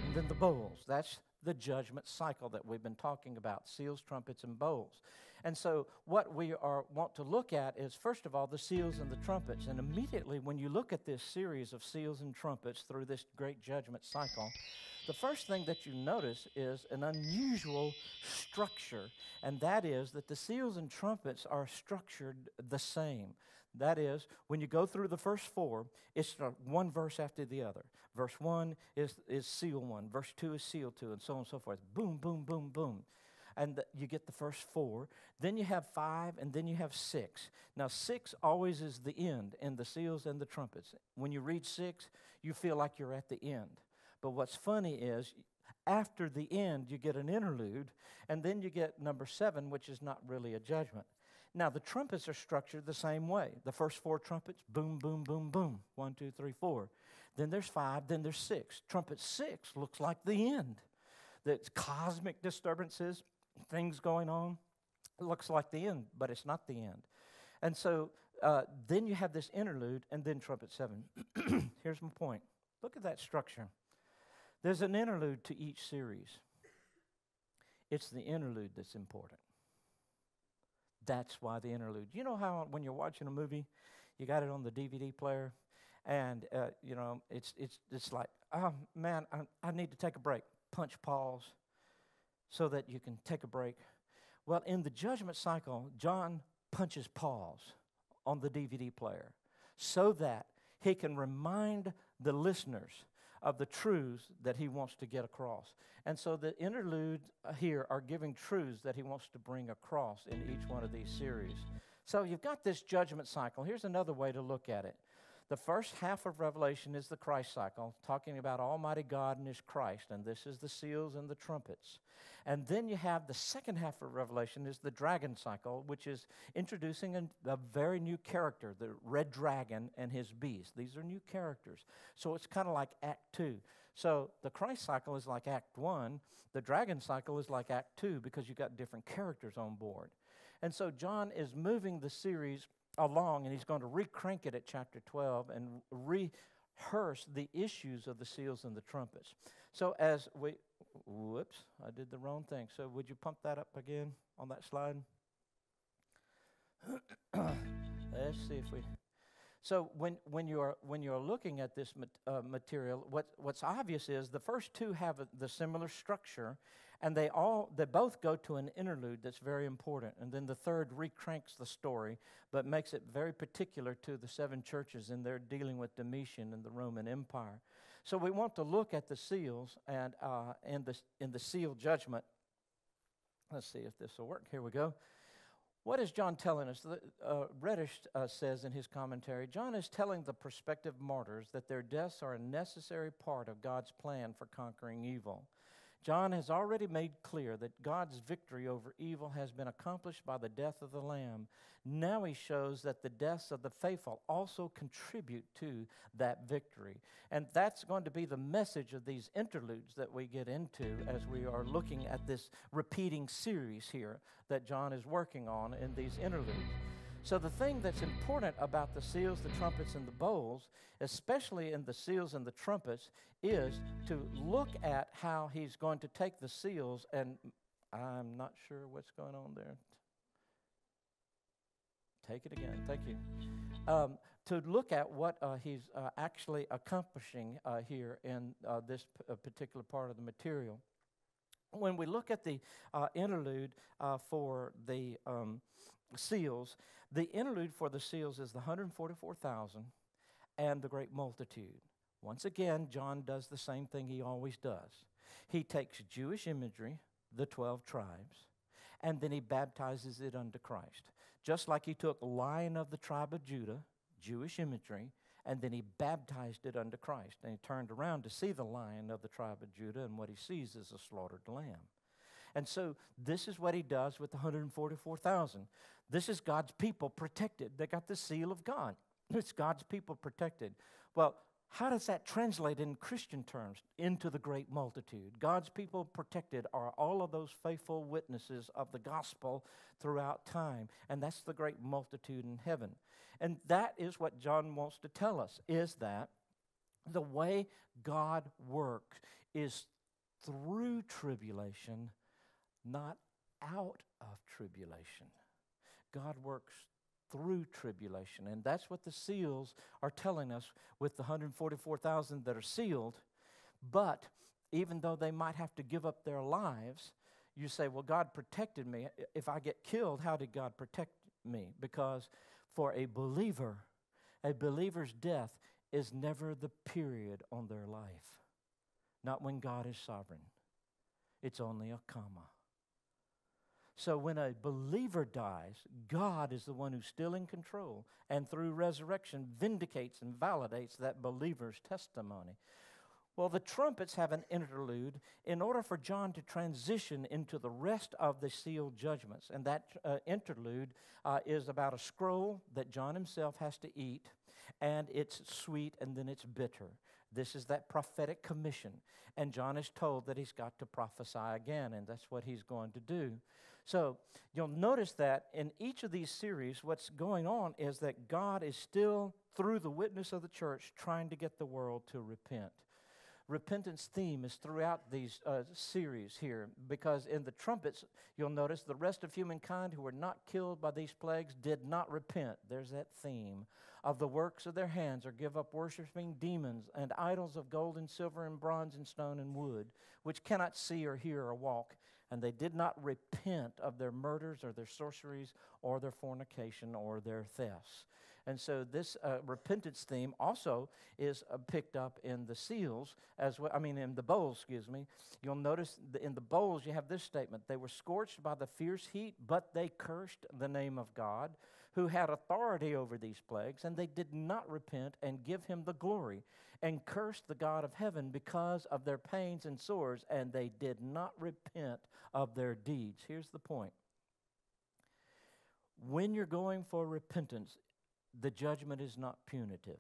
Speaker 2: and then the bowls. That's the judgment cycle that we've been talking about seals, trumpets, and bowls. And so, what we are, want to look at is, first of all, the seals and the trumpets. And immediately, when you look at this series of seals and trumpets through this great judgment cycle, the first thing that you notice is an unusual structure, and that is that the seals and trumpets are structured the same. That is, when you go through the first four, it's one verse after the other. Verse one is, is seal one, verse two is seal two, and so on and so forth. Boom, boom, boom, boom. And you get the first four. Then you have five, and then you have six. Now, six always is the end in the seals and the trumpets. When you read six, you feel like you're at the end. But what's funny is after the end, you get an interlude, and then you get number seven, which is not really a judgment. Now, the trumpets are structured the same way. The first four trumpets, boom, boom, boom, boom. One, two, three, four. Then there's five, then there's six. Trumpet six looks like the end. That's cosmic disturbances, things going on. It looks like the end, but it's not the end. And so uh, then you have this interlude, and then trumpet seven. Here's my point look at that structure. There's an interlude to each series. It's the interlude that's important. That's why the interlude. You know how when you're watching a movie, you got it on the DVD player, and uh, you know it's it's it's like, oh man, I, I need to take a break. Punch pause, so that you can take a break. Well, in the judgment cycle, John punches pause on the DVD player so that he can remind the listeners of the truths that he wants to get across. And so the interlude here are giving truths that he wants to bring across in each one of these series. So you've got this judgment cycle. Here's another way to look at it. The first half of Revelation is the Christ cycle, talking about Almighty God and His Christ, and this is the seals and the trumpets. And then you have the second half of Revelation is the dragon cycle, which is introducing a, a, very new character, the red dragon and his beast. These are new characters. So it's kind of like Act 2. So the Christ cycle is like Act 1, the dragon cycle is like Act 2 because you've got different characters on board. And so John is moving the series along and he's going to recrank it at chapter 12 and rehearse the issues of the seals and the trumpets. So as we, whoops, I did the wrong thing. So would you pump that up again on that slide? Let's see if we. So when, when you're when you're looking at this mat, uh, material, what what's obvious is the first two have a, the similar structure, and they all they both go to an interlude that's very important. And then the third recranks the story but makes it very particular to the seven churches and they're dealing with domitian and the roman empire. So we want to look at the seals and uh, in the in the seal judgment. Let's see if this will work. Here we go what is John telling us? Uh, Reddish uh, says in his commentary John is telling the prospective martyrs that their deaths are a necessary part of God's plan for conquering evil. John has already made clear that God's victory over evil has been accomplished by the death of the Lamb. Now he shows that the deaths of the faithful also contribute to that victory. And that's going to be the message of these interludes that we get into as we are looking at this repeating series here that John is working on in these interludes. So, the thing that's important about the seals, the trumpets, and the bowls, especially in the seals and the trumpets, is to look at how he's going to take the seals, and I'm not sure what's going on there. Take it again. Thank you. Um, to look at what uh, he's uh, actually accomplishing uh, here in uh, this p- uh, particular part of the material. When we look at the uh, interlude for the um, seals, the interlude for the seals is the 144,000 and the great multitude. Once again, John does the same thing he always does. He takes Jewish imagery, the 12 tribes, and then he baptizes it unto Christ. Just like he took Lion of the tribe of Judah, Jewish imagery, and then he baptized it unto Christ. And he turned around to see the Lion of the tribe of Judah, and what he sees is a slaughtered lamb. And so this is what he does with the 144,000. This is God's people protected. They got the seal of God. It's God's people protected. Well, how does that translate in Christian terms into the great multitude? God's people protected are all of those faithful witnesses of the gospel throughout time, and that's the great multitude in heaven. And that is what John wants to tell us is that the way God works is through tribulation, not out of tribulation. God works through tribulation. And that's what the seals are telling us with the 144,000 that are sealed. But even though they might have to give up their lives, you say, Well, God protected me. If I get killed, how did God protect me? Because for a believer, a believer's death is never the period on their life, not when God is sovereign. It's only a comma. So when a believer dies, God is the one who's still in control and through resurrection vindicates and validates that believer's testimony. Well, the trumpets have an interlude in order for John to transition into the rest of the sealed judgments. And that uh, interlude uh, is about a scroll that John himself has to eat, and it's sweet and then it's bitter. This is that prophetic commission. And John is told that he's got to prophesy again, and that's what he's going to do. So you'll notice that in each of these series, what's going on is that God is still, through the witness of the church, trying to get the world to repent. repentance theme is throughout these uh, series here because in the trumpets, you'll notice the rest of humankind who were not killed by these plagues did not repent. There's that theme of the works of their hands or give up worshiping demons and idols of gold and silver and bronze and stone and wood, which cannot see or hear or walk. And they did not repent of their murders or their sorceries or their fornication or their thefts. And so this uh, repentance theme also is uh, picked up in the seals as well. I mean, in the bowls, excuse me. You'll notice in the bowls you have this statement: They were scorched by the fierce heat, but they cursed the name of God, who had authority over these plagues, and they did not repent and give Him the glory, and cursed the God of heaven because of their pains and sores, and they did not repent of their deeds. Here's the point. When you're going for repentance, the judgment is not punitive.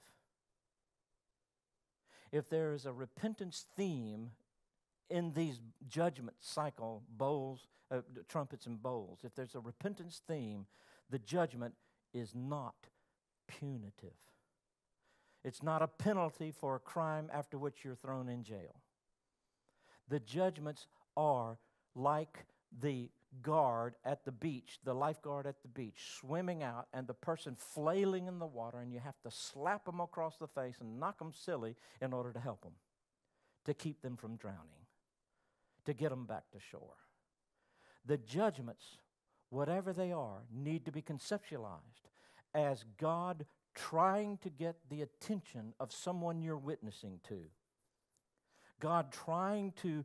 Speaker 2: If there is a repentance theme in these judgment cycle bowls, uh, trumpets and bowls, if there's a repentance theme, the judgment is not punitive. It's not a penalty for a crime after which you're thrown in jail. The judgments are like the guard at the beach, the lifeguard at the beach, swimming out, and the person flailing in the water, and you have to slap them across the face and knock them silly in order to help them, to keep them from drowning, to get them back to shore. The judgments, whatever they are, need to be conceptualized as God trying to get the attention of someone you're witnessing to. God trying to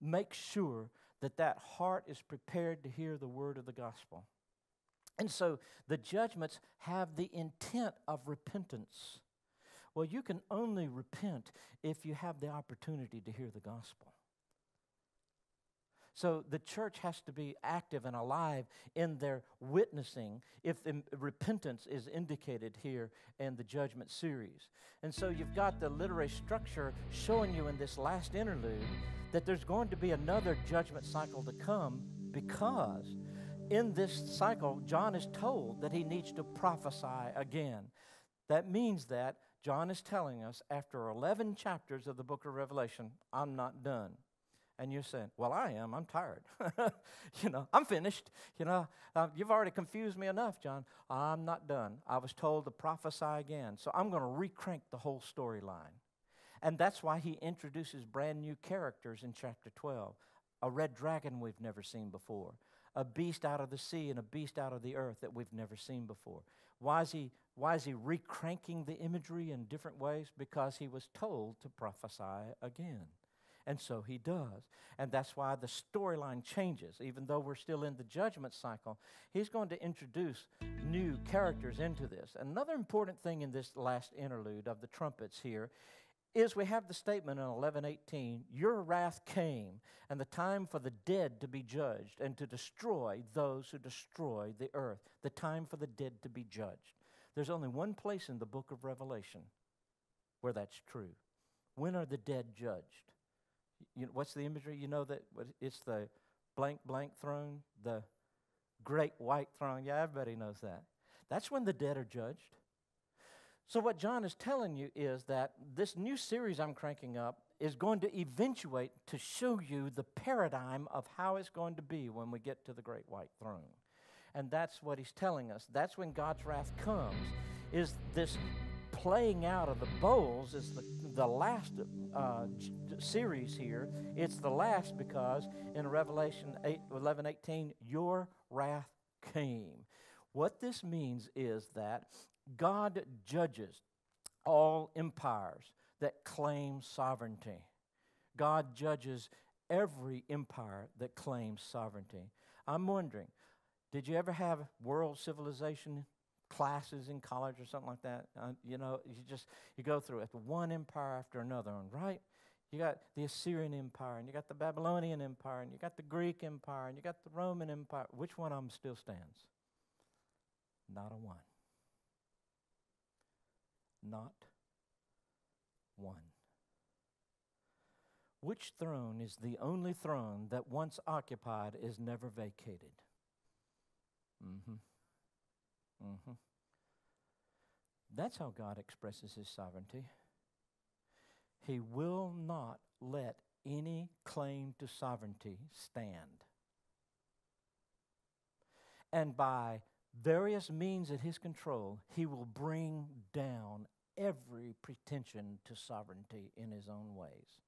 Speaker 2: make sure that that heart is prepared to hear the word of the gospel. And so the judgments have the intent of repentance. Well, you can only repent if you have the opportunity to hear the gospel. So the church has to be active and alive in their witnessing if repentance is indicated here in the judgment series. And so you've got the literary structure showing you in this last interlude that there's going to be another judgment cycle to come because in this cycle, John is told that he needs to prophesy again. That means that John is telling us after 11 chapters of the book of Revelation, I'm not done. And you're saying, Well, I am. I'm tired. you know, I'm finished. You know, uh, you've already confused me enough, John. I'm not done. I was told to prophesy again. So I'm going to recrank the whole storyline. And that's why he introduces brand new characters in chapter 12 a red dragon we've never seen before, a beast out of the sea, and a beast out of the earth that we've never seen before. Why is he, why is he recranking the imagery in different ways? Because he was told to prophesy again. And so he does. And that's why the storyline changes. Even though we're still in the judgment cycle, he's going to introduce new characters into this. Another important thing in this last interlude of the trumpets here is we have the statement in 11:18, "Your wrath came, and the time for the dead to be judged and to destroy those who destroy the earth, the time for the dead to be judged." There's only one place in the book of Revelation where that's true. When are the dead judged? You know, what's the imagery? You know that it's the blank blank throne, the great white throne. Yeah, everybody knows that. That's when the dead are judged. So, what John is telling you is that this new series I'm cranking up is going to eventuate to show you the paradigm of how it's going to be when we get to the great white throne. And that's what he's telling us. That's when God's wrath comes, is this playing out of the bowls is the, the last uh, series here. It's the last because in Revelation 8, 11, 18, your wrath came. What this means is that God judges all empires that claim sovereignty. God judges every empire that claims sovereignty. I'm wondering, did you ever have world civilization classes in college or something like that? Uh, you know, you just you go through it, one empire after another one, right? You got the Assyrian Empire, and you got the Babylonian Empire, and you got the Greek Empire, and you got the Roman Empire. Which one of them still stands? Not a one. Not one. Which throne is the only throne that once occupied is never vacated? Mm-hmm. Mm-hmm. That's how God expresses his sovereignty. He will not let any claim to sovereignty stand. And by various means at his control, he will bring down every pretension to sovereignty in his own ways.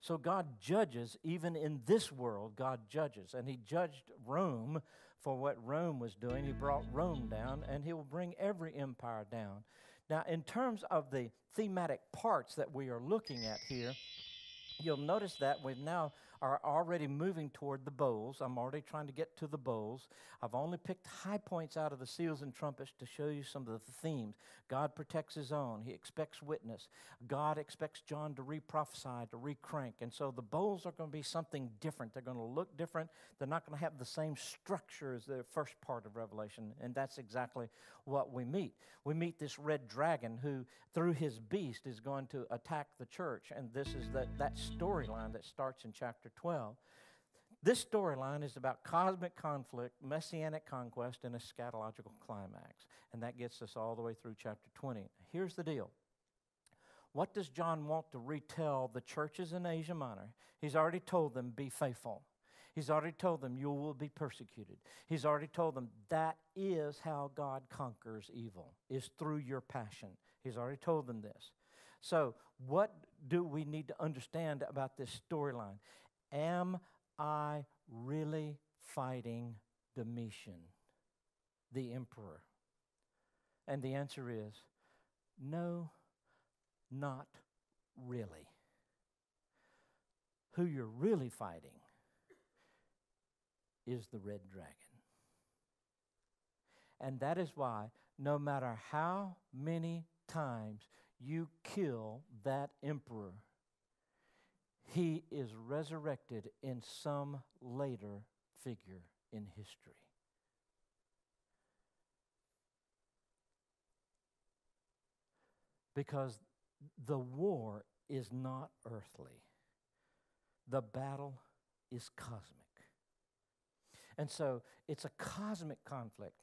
Speaker 2: So God judges, even in this world, God judges. And he judged Rome for what Rome was doing. He brought Rome down, and he will bring every empire down. Now, in terms of the thematic parts that we are looking at here, you'll notice that we've now are already moving toward the bowls. I'm already trying to get to the bowls. I've only picked high points out of the seals and trumpets to show you some of the themes. God protects his own, he expects witness. God expects John to re prophesy, to re crank. And so the bowls are going to be something different. They're going to look different. They're not going to have the same structure as the first part of Revelation. And that's exactly what we meet. We meet this red dragon who, through his beast, is going to attack the church. And this is that, that storyline that starts in chapter 12. This storyline is about cosmic conflict, messianic conquest, and a eschatological climax. And that gets us all the way through chapter 20. Here's the deal. What does John want to retell the churches in Asia Minor? He's already told them, be faithful. He's already told them, you will be persecuted. He's already told them, that is how God conquers evil, is through your passion. He's already told them this. So, what do we need to understand about this storyline? Am I really fighting Domitian, the emperor? And the answer is no, not really. Who you're really fighting is the red dragon. And that is why, no matter how many times you kill that emperor, he is resurrected in some later figure in history. Because the war is not earthly, the battle is cosmic. And so it's a cosmic conflict.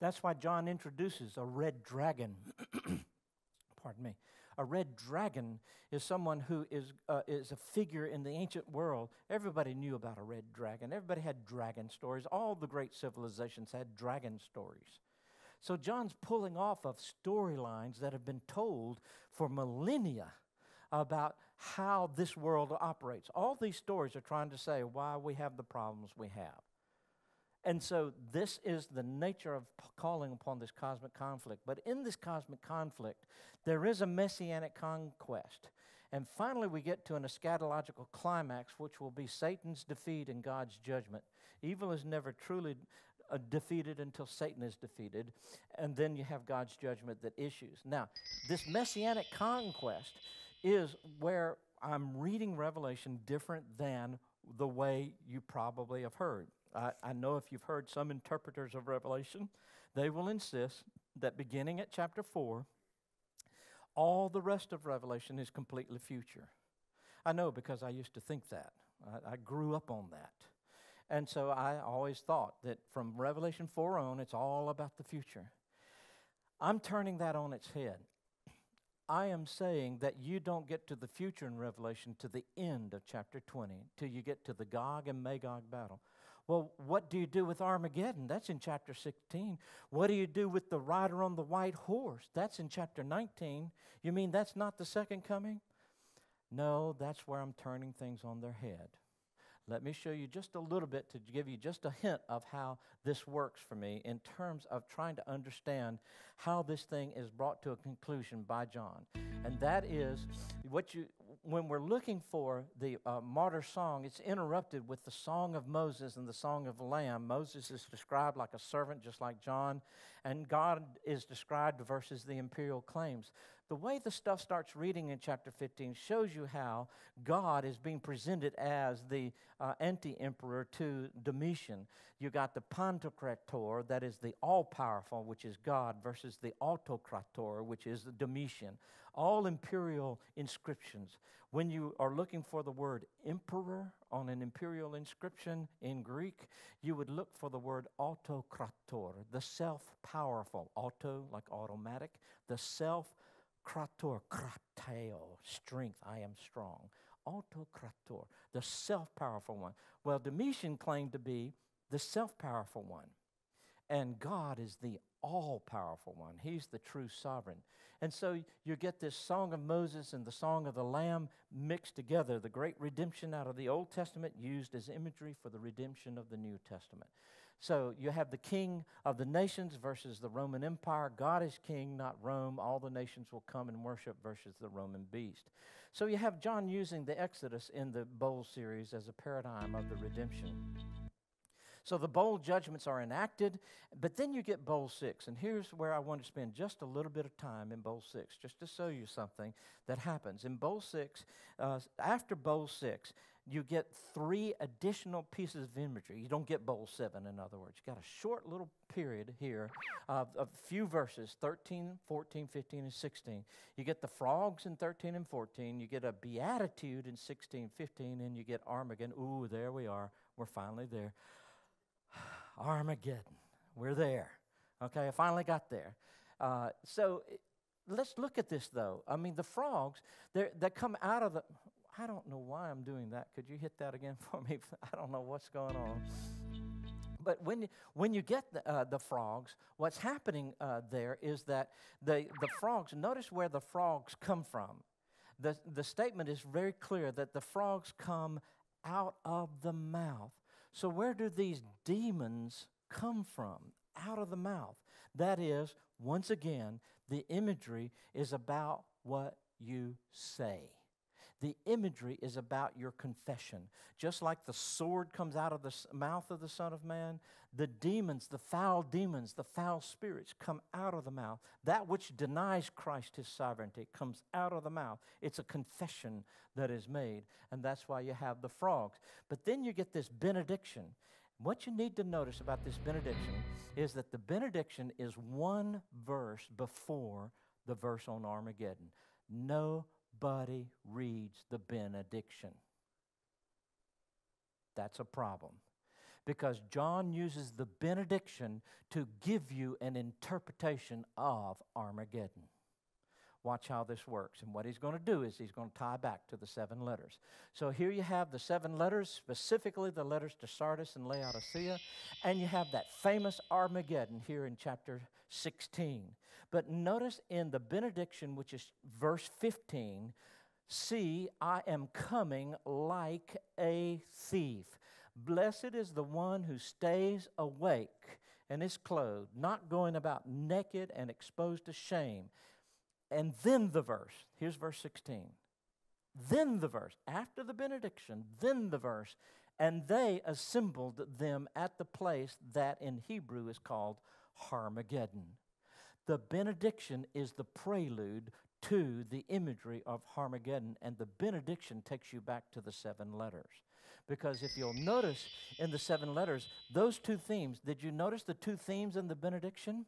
Speaker 2: That's why John introduces a red dragon. Pardon me. A red dragon is someone who is, uh, is a figure in the ancient world. Everybody knew about a red dragon. Everybody had dragon stories. All the great civilizations had dragon stories. So John's pulling off of storylines that have been told for millennia about how this world operates. All these stories are trying to say why we have the problems we have. And so, this is the nature of calling upon this cosmic conflict. But in this cosmic conflict, there is a messianic conquest. And finally, we get to an eschatological climax, which will be Satan's defeat and God's judgment. Evil is never truly uh, defeated until Satan is defeated. And then you have God's judgment that issues. Now, this messianic conquest is where I'm reading Revelation different than the way you probably have heard. I, I know if you've heard some interpreters of Revelation, they will insist that beginning at chapter 4, all the rest of Revelation is completely future. I know because I used to think that. I, I grew up on that. And so I always thought that from Revelation 4 on, it's all about the future. I'm turning that on its head. I am saying that you don't get to the future in Revelation to the end of chapter 20, till you get to the Gog and Magog battle. Well, what do you do with Armageddon? That's in chapter 16. What do you do with the rider on the white horse? That's in chapter 19. You mean that's not the second coming? No, that's where I'm turning things on their head. Let me show you just a little bit to give you just a hint of how this works for me in terms of trying to understand how this thing is brought to a conclusion by John. And that is what you when we're looking for the uh, martyr song, it's interrupted with the song of Moses and the song of the Lamb. Moses is described like a servant, just like John, and God is described versus the imperial claims. The way the stuff starts reading in chapter 15 shows you how God is being presented as the uh, anti emperor to Domitian. You got the Pantocrator, that is the all powerful, which is God, versus the Autocrator, which is Domitian. All imperial inscriptions. When you are looking for the word emperor on an imperial inscription in Greek, you would look for the word autocrator, the self powerful. Auto, like automatic, the self krator, krateo, strength, I am strong. Autokrator, the self powerful one. Well, Domitian claimed to be the self powerful one. And God is the all powerful one. He's the true sovereign. And so you get this Song of Moses and the Song of the Lamb mixed together, the great redemption out of the Old Testament used as imagery for the redemption of the New Testament. So you have the king of the nations versus the Roman Empire. God is king, not Rome. All the nations will come and worship versus the Roman beast. So you have John using the Exodus in the bowl series as a paradigm of the redemption. So the bowl judgments are enacted, but then you get bowl six. And here's where I want to spend just a little bit of time in bowl six, just to show you something that happens. In bowl six, uh, after bowl six, you get three additional pieces of imagery. You don't get bowl seven, in other words. You got a short little period here of a few verses 13, 14, 15, and 16. You get the frogs in 13 and 14. You get a beatitude in 16, 15, and you get Armageddon. Ooh, there we are. We're finally there. Armageddon. We're there. Okay, I finally got there. Uh, so let's look at this though. I mean, the frogs, they that come out of the. I don't know why I'm doing that. Could you hit that again for me? I don't know what's going on. But when you, when you get the, uh, the frogs, what's happening uh, there is that the, the frogs, notice where the frogs come from. The, the statement is very clear that the frogs come out of the mouth. So, where do these demons come from? Out of the mouth. That is, once again, the imagery is about what you say. The imagery is about your confession. Just like the sword comes out of the mouth of the Son of Man, the demons, the foul demons, the foul spirits come out of the mouth. That which denies Christ his sovereignty comes out of the mouth. It's a confession that is made, and that's why you have the frogs. But then you get this benediction. What you need to notice about this benediction is that the benediction is one verse before the verse on Armageddon. No Nobody reads the benediction. That's a problem. Because John uses the benediction to give you an interpretation of Armageddon. Watch how this works. And what he's going to do is he's going to tie back to the seven letters. So here you have the seven letters, specifically the letters to Sardis and Laodicea. And you have that famous Armageddon here in chapter 16. But notice in the benediction, which is verse 15, see, I am coming like a thief. Blessed is the one who stays awake and is clothed, not going about naked and exposed to shame. And then the verse, here's verse 16. Then the verse, after the benediction, then the verse, and they assembled them at the place that in Hebrew is called Harmageddon. The benediction is the prelude to the imagery of Harmageddon, and the benediction takes you back to the seven letters. Because if you'll notice in the seven letters, those two themes, did you notice the two themes in the benediction?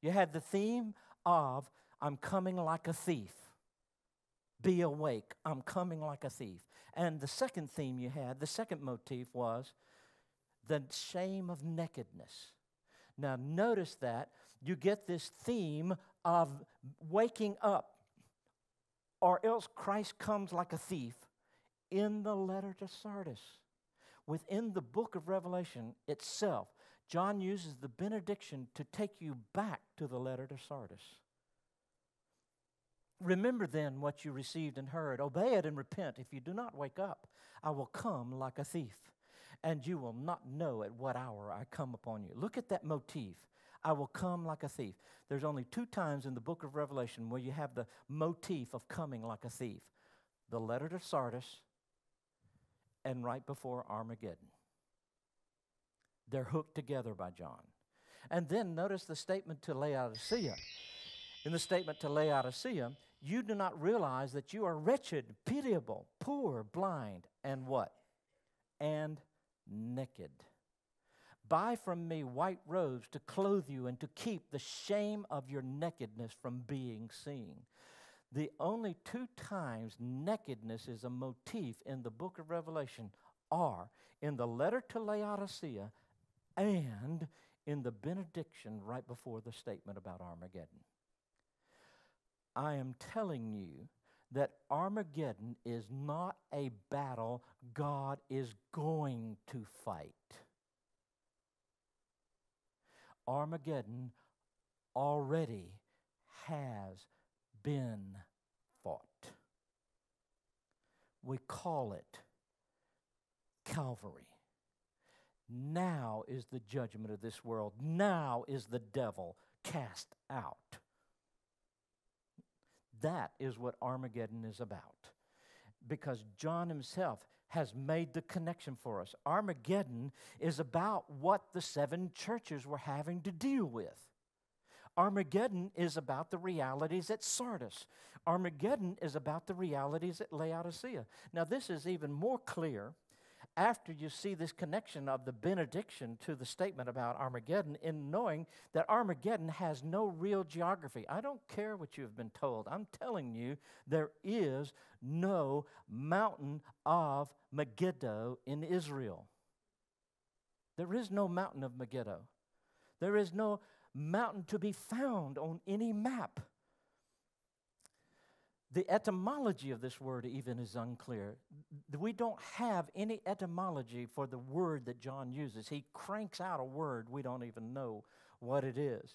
Speaker 2: You had the theme of, I'm coming like a thief. Be awake, I'm coming like a thief. And the second theme you had, the second motif was the shame of nakedness. Now, notice that you get this theme of waking up, or else Christ comes like a thief in the letter to Sardis. Within the book of Revelation itself, John uses the benediction to take you back to the letter to Sardis. Remember then what you received and heard. Obey it and repent. If you do not wake up, I will come like a thief, and you will not know at what hour I come upon you. Look at that motif. I will come like a thief. There's only two times in the book of Revelation where you have the motif of coming like a thief the letter to Sardis and right before Armageddon. They're hooked together by John. And then notice the statement to Laodicea. In the statement to Laodicea, you do not realize that you are wretched, pitiable, poor, blind, and what? And naked. Buy from me white robes to clothe you and to keep the shame of your nakedness from being seen. The only two times nakedness is a motif in the book of Revelation are in the letter to Laodicea and in the benediction right before the statement about Armageddon. I am telling you that Armageddon is not a battle God is going to fight. Armageddon already has been fought. We call it Calvary. Now is the judgment of this world. Now is the devil cast out. That is what Armageddon is about. Because John himself has made the connection for us. Armageddon is about what the seven churches were having to deal with. Armageddon is about the realities at Sardis. Armageddon is about the realities at Laodicea. Now, this is even more clear after you see this connection of the benediction to the statement about Armageddon in knowing that Armageddon has no real geography. I don't care what you have been told. I'm telling you, there is no mountain of Megiddo in Israel. There is no mountain of Megiddo. There is no mountain to be found on any map. The etymology of this word even is unclear. We don't have any etymology for the word that John uses. He cranks out a word, we don't even know what it is.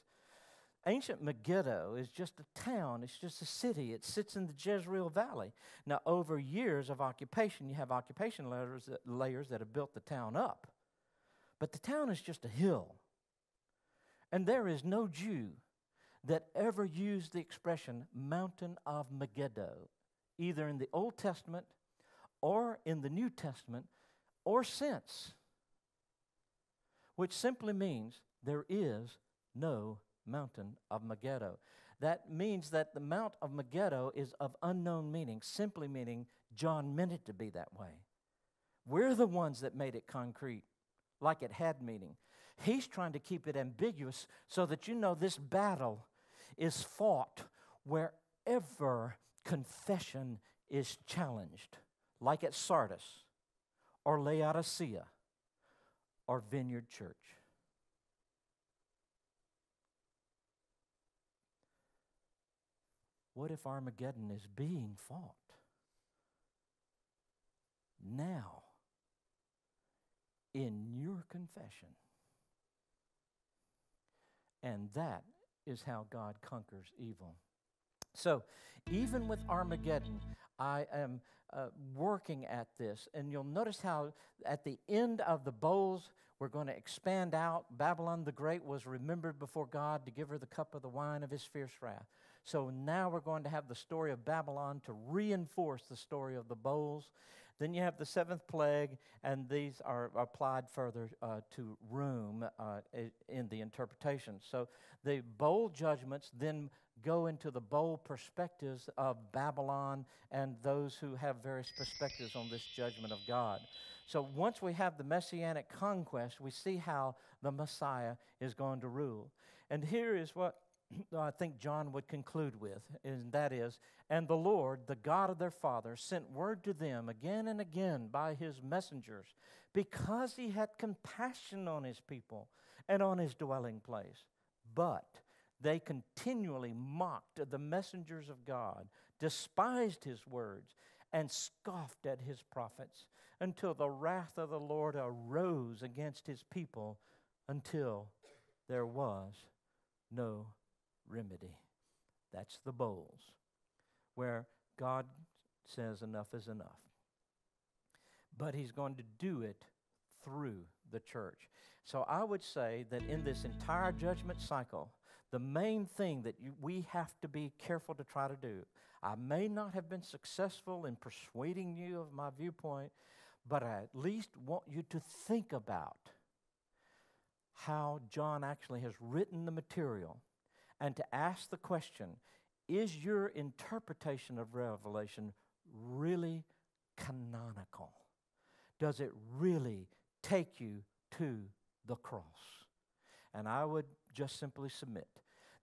Speaker 2: Ancient Megiddo is just a town, it's just a city. It sits in the Jezreel Valley. Now, over years of occupation, you have occupation layers that, layers that have built the town up. But the town is just a hill. And there is no Jew that ever used the expression mountain of Megiddo, either in the Old Testament or in the New Testament or since, which simply means there is no mountain of Megiddo. That means that the Mount of Megiddo is of unknown meaning, simply meaning John meant it to be that way. We're the ones that made it concrete, like it had meaning. He's trying to keep it ambiguous so that you know this battle is fought wherever confession is challenged, like at Sardis or Laodicea or Vineyard Church. What if Armageddon is being fought now in your confession? And that is how God conquers evil. So, even with Armageddon, I am uh, working at this. And you'll notice how at the end of the bowls, we're going to expand out. Babylon the Great was remembered before God to give her the cup of the wine of his fierce wrath. So now we're going to have the story of Babylon to reinforce the story of the bowls. Then you have the seventh plague, and these are applied further uh, to Rome uh, in the interpretation. So the bowl judgments then go into the bowl perspectives of Babylon and those who have various perspectives on this judgment of God. So once we have the messianic conquest, we see how the Messiah is going to rule. And here is what I think John would conclude with, and that is, and the Lord, the God of their father, sent word to them again and again by his messengers, because he had compassion on his people and on his dwelling place. But they continually mocked the messengers of God, despised his words, and scoffed at his prophets, until the wrath of the Lord arose against his people, until there was no remedy. That's the bowls, where God says enough is enough. But He's going to do it through the church. So I would say that in this entire judgment cycle, the main thing that you, we have to be careful to try to do, I may not have been successful in persuading you of my viewpoint, but I at least want you to think about how John actually has written the material and to ask the question is your interpretation of Revelation really canonical? Does it really take you to the cross? And I would just simply submit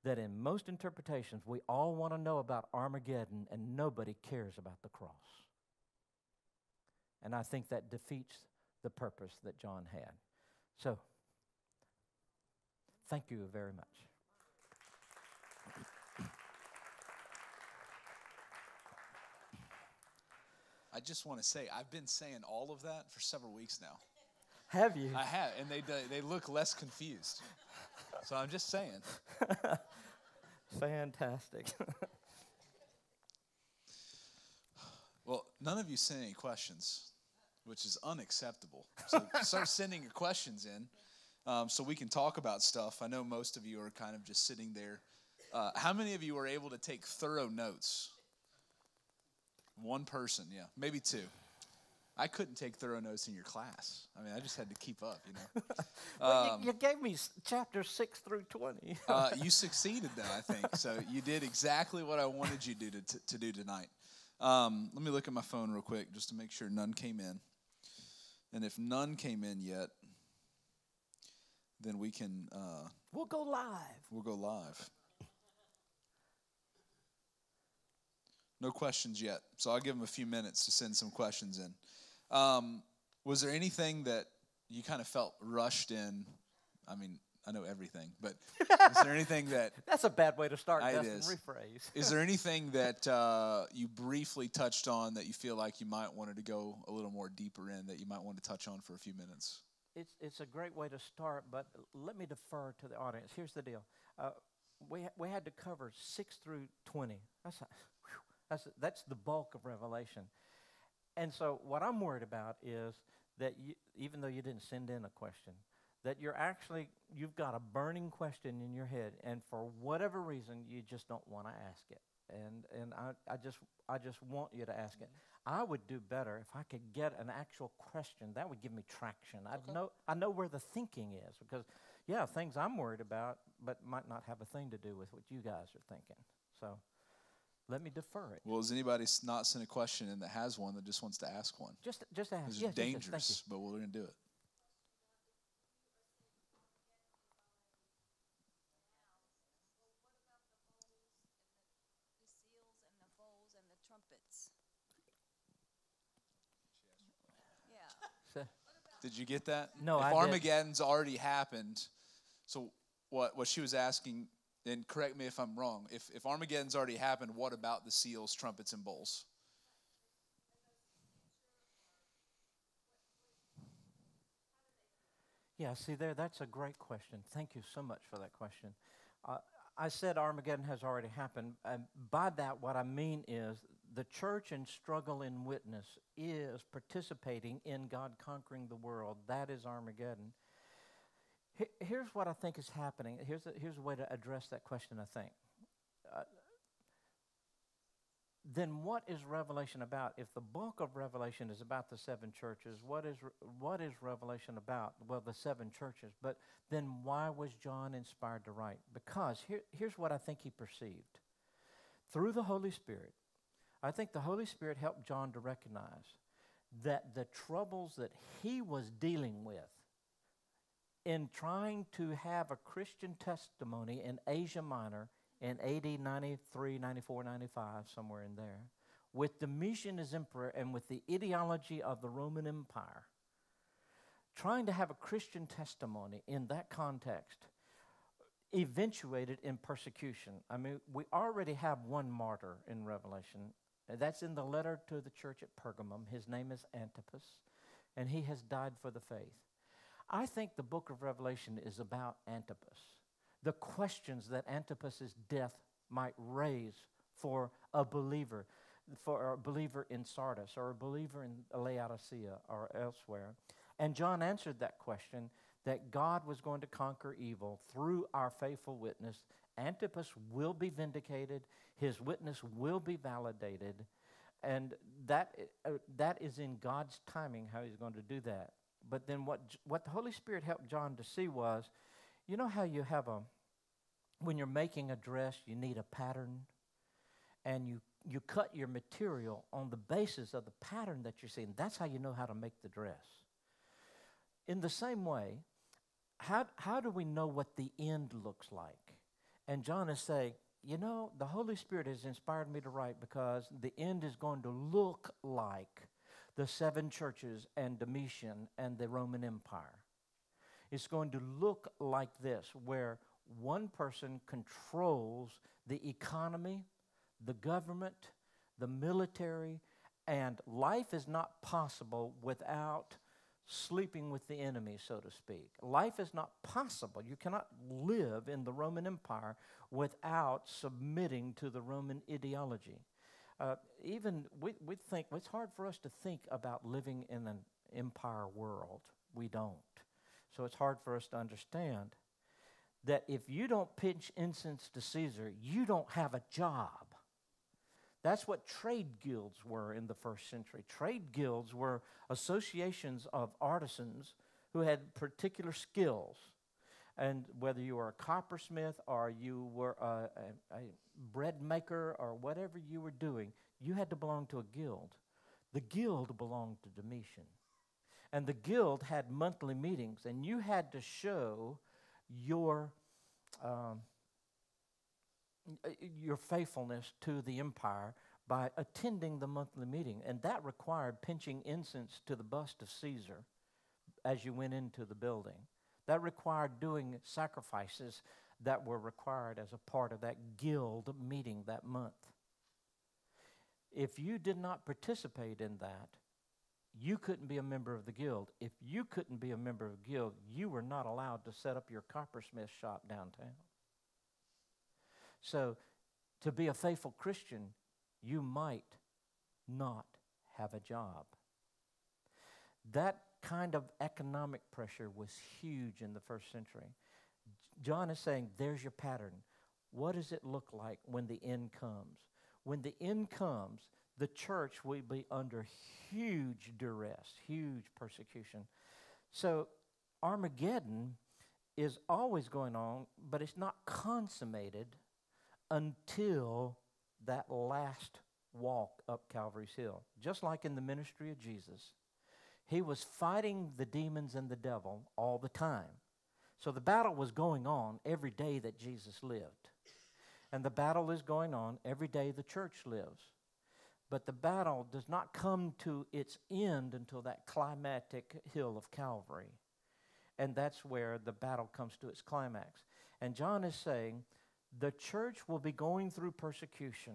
Speaker 2: that in most interpretations, we all want to know about Armageddon and nobody cares about the cross. And I think that defeats the purpose that John had. So, thank you very much.
Speaker 1: I just want to say I've been saying all of that for several weeks now.
Speaker 2: Have you?
Speaker 1: I have, and they they look less confused. So I'm just saying.
Speaker 2: Fantastic.
Speaker 1: well, none of you sent any questions, which is unacceptable. So start sending your questions in um, so we can talk about stuff. I know most of you are kind of just sitting there. Uh, how many of you are able to take thorough notes? One person, yeah, maybe two. I couldn't take thorough notes in your class. I mean, I just had to keep up, you know.
Speaker 2: well, um, you, you, gave me chapter six through 20.
Speaker 1: uh, you succeeded, though, I think. So you did exactly what I wanted you to do, to, to do tonight. Um, let me look at my phone real quick just to make sure none came in. And if none came in yet, then we can. Uh,
Speaker 2: we'll go live.
Speaker 1: We'll go live. No questions yet, so I'll give them a few minutes to send some questions in. Um, was there anything that you kind of felt rushed in? I mean, I know everything, but is there anything that
Speaker 2: that's a bad way to start? It is. Rephrase.
Speaker 1: is there anything that uh, you briefly touched on that you feel like you might wanted to go a little more deeper in that you might want to touch on for a few minutes?
Speaker 2: It's it's a great way to start, but let me defer to the audience. Here's the deal: uh, we we had to cover six through twenty. That's a, whew, that's that's the bulk of Revelation. And so, what I'm worried about is that you, even though you didn't send in a question, that you're actually, you've got a burning question in your head, and for whatever reason, you just don't want to ask it. And, and I, I, just, I just want you to ask it. I would do better if I could get an actual question. That would give me traction. I okay. know, I know where the thinking is because, yeah, things I'm worried about, but might not have a thing to do with what you guys are thinking. So let me defer it.
Speaker 1: Well, has anybody not sent a question in that has one that just wants to ask one?
Speaker 2: Just, just ask.
Speaker 1: It's
Speaker 2: yes,
Speaker 1: dangerous,
Speaker 2: yes, yes,
Speaker 1: but we're going to do it. Did you get that?
Speaker 2: No,
Speaker 1: if
Speaker 2: I
Speaker 1: Armageddon's did. already happened, so what? What she was asking then correct me if I'm wrong. If, if Armageddon's already happened, what about the seals, trumpets, and bowls?
Speaker 2: Yeah, see there, that's a great question. Thank you so much for that question. Uh, I said Armageddon has already happened. And by that, what I mean is the church in struggle in witness is participating in God conquering the world. That is Armageddon. Here's what I think is happening. Here's a, here's a way to address that question, I think. Uh, then what is Revelation about? If the bulk of Revelation is about the seven churches, what is, what is Revelation about? Well, the seven churches. But then why was John inspired to write? Because here, here's what I think he perceived. Through the Holy Spirit, I think the Holy Spirit helped John to recognize that the troubles that he was dealing with in trying to have a Christian testimony in Asia Minor in AD 93, 94, 95, somewhere in there, with Domitian as emperor and with the ideology of the Roman Empire, trying to have a Christian testimony in that context eventuated in persecution. I mean, we already have one martyr in Revelation. That's in the letter to the church at Pergamum. His name is Antipas, and he has died for the faith. I think the book of Revelation is about Antipas, the questions that Antipas's death might raise for a believer, for a believer in Sardis or a believer in Laodicea or elsewhere. And John answered that question that God was going to conquer evil through our faithful witness. Antipas will be vindicated, his witness will be validated, and that, uh, that is in God's timing how he's going to do that. But then what, what the Holy Spirit helped John to see was, you know how you have a, when you're making a dress, you need a pattern, and you, you cut your material on the basis of the pattern that you're seeing. That's how you know how to make the dress. In the same way, how, how do we know what the end looks like? And John is saying, you know, the Holy Spirit has inspired me to write because the end is going to look like the seven churches and Domitian and the Roman Empire. It's going to look like this, where one person controls the economy, the government, the military, And life is not possible without sleeping with the enemy, so to speak. Life is not possible. You cannot live in the Roman Empire without submitting to the Roman ideology. Uh, even we, we think it's hard for us to think about living in an empire world. We don't. So it's hard for us to understand that if you don't pitch incense to Caesar, you don't have a job. That's what trade guilds were in the first century. Trade guilds were associations of artisans who had particular skills. And whether you were a coppersmith or you were a, a, a bread maker or whatever you were doing, you had to belong to a guild. The guild belonged to Domitian. And the guild had monthly meetings, and you had to show your, um, your faithfulness to the empire by attending the monthly meeting. And that required pinching incense to the bust of Caesar as you went into the building. That required doing sacrifices that were required as a part of that guild meeting that month. If you did not participate in that, you couldn't be a member of the guild. If you couldn't be a member of the guild, you were not allowed to set up your coppersmith shop downtown. So, to be a faithful Christian, you might not have a job. That kind of economic pressure was huge in the first century. John is saying, there's your pattern. What does it look like when the end comes? When the end comes, the church will be under huge duress, huge persecution. So, Armageddon is always going on, but it's not consummated until that last walk up Calvary's Hill. Just like in the ministry of Jesus, he was fighting the demons and the devil all the time. So the battle was going on every day that Jesus lived. And the battle is going on every day the church lives. But the battle does not come to its end until that climactic hill of Calvary. And that's where the battle comes to its climax. And John is saying the church will be going through persecution,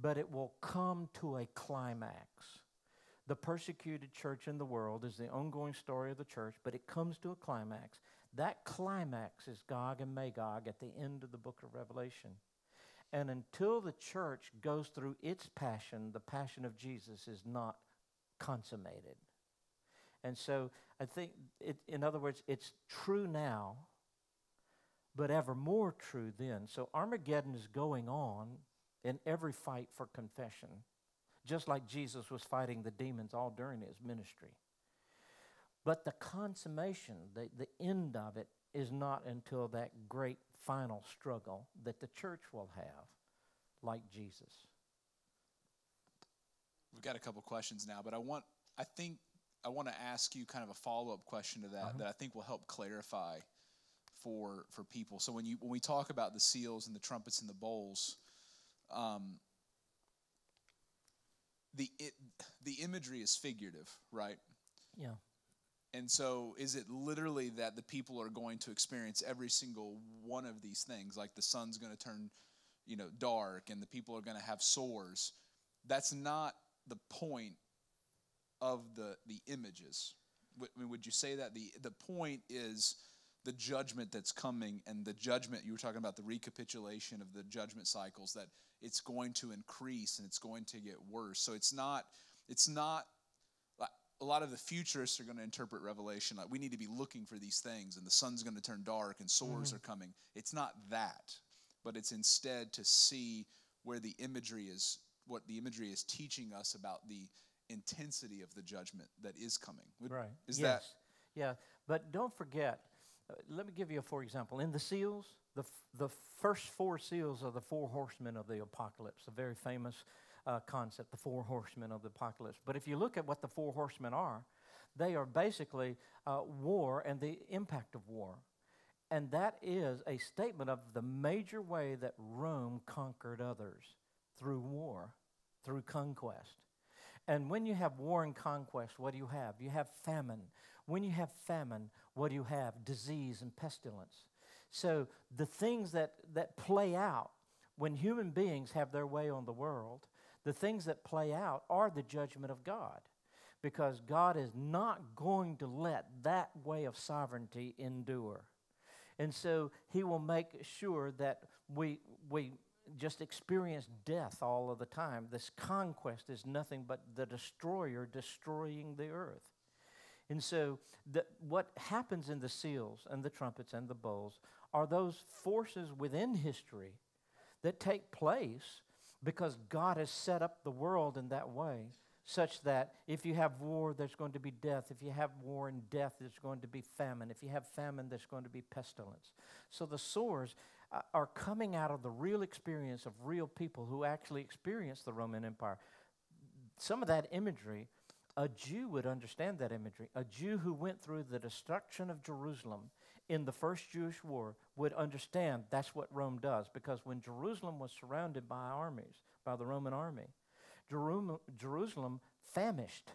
Speaker 2: but it will come to a climax. The persecuted church in the world is the ongoing story of the church, but it comes to a climax. That climax is Gog and Magog at the end of the book of Revelation. And until the church goes through its passion, the passion of Jesus is not consummated. And so I think, it, in other words, it's true now, but ever more true then. So Armageddon is going on in every fight for confession, just like Jesus was fighting the demons all during his ministry. But the consummation, the, the end of it, is not until that great final struggle that the church will have, like Jesus.
Speaker 1: We've got a couple questions now, but I want, I think, I want to ask you kind of a follow up question to that uh-huh. that I think will help clarify for for people. So when you when we talk about the seals and the trumpets and the bowls, um, the it, the imagery is figurative, right?
Speaker 2: Yeah.
Speaker 1: And so, is it literally that the people are going to experience every single one of these things? Like the sun's going to turn, you know, dark, and the people are going to have sores. That's not the point of the the images. I mean, would you say that the the point is the judgment that's coming, and the judgment you were talking about the recapitulation of the judgment cycles that it's going to increase and it's going to get worse. So it's not it's not a lot of the futurists are going to interpret Revelation like we need to be looking for these things and the sun's going to turn dark and sores mm-hmm. are coming. It's not that, but it's instead to see where the imagery is, what the imagery is teaching us about the intensity of the judgment that is coming.
Speaker 2: Right.
Speaker 1: Is
Speaker 2: yes. that? Yeah. But don't forget, let me give you a for example. In the seals, the, the first four seals are the four horsemen of the apocalypse, a very famous uh, concept, the four horsemen of the apocalypse. But if you look at what the four horsemen are, they are basically uh, war and the impact of war. And that is a statement of the major way that Rome conquered others through war, through conquest. And when you have war and conquest, what do you have? You have famine. When you have famine, what do you have? Disease and pestilence. So the things that, that play out when human beings have their way on the world The things that play out are the judgment of God because God is not going to let that way of sovereignty endure. And so he will make sure that we, we just experience death all of the time. This conquest is nothing but the destroyer destroying the earth. And so, the, what happens in the seals and the trumpets and the bowls are those forces within history that take place because God has set up the world in that way, such that if you have war, there's going to be death. If you have war and death, there's going to be famine. If you have famine, there's going to be pestilence. So the sores uh, are coming out of the real experience of real people who actually experienced the Roman Empire. Some of that imagery a Jew would understand that imagery. A Jew who went through the destruction of Jerusalem in the first Jewish war would understand that's what Rome does because when Jerusalem was surrounded by armies, by the Roman army, Jerusalem famished.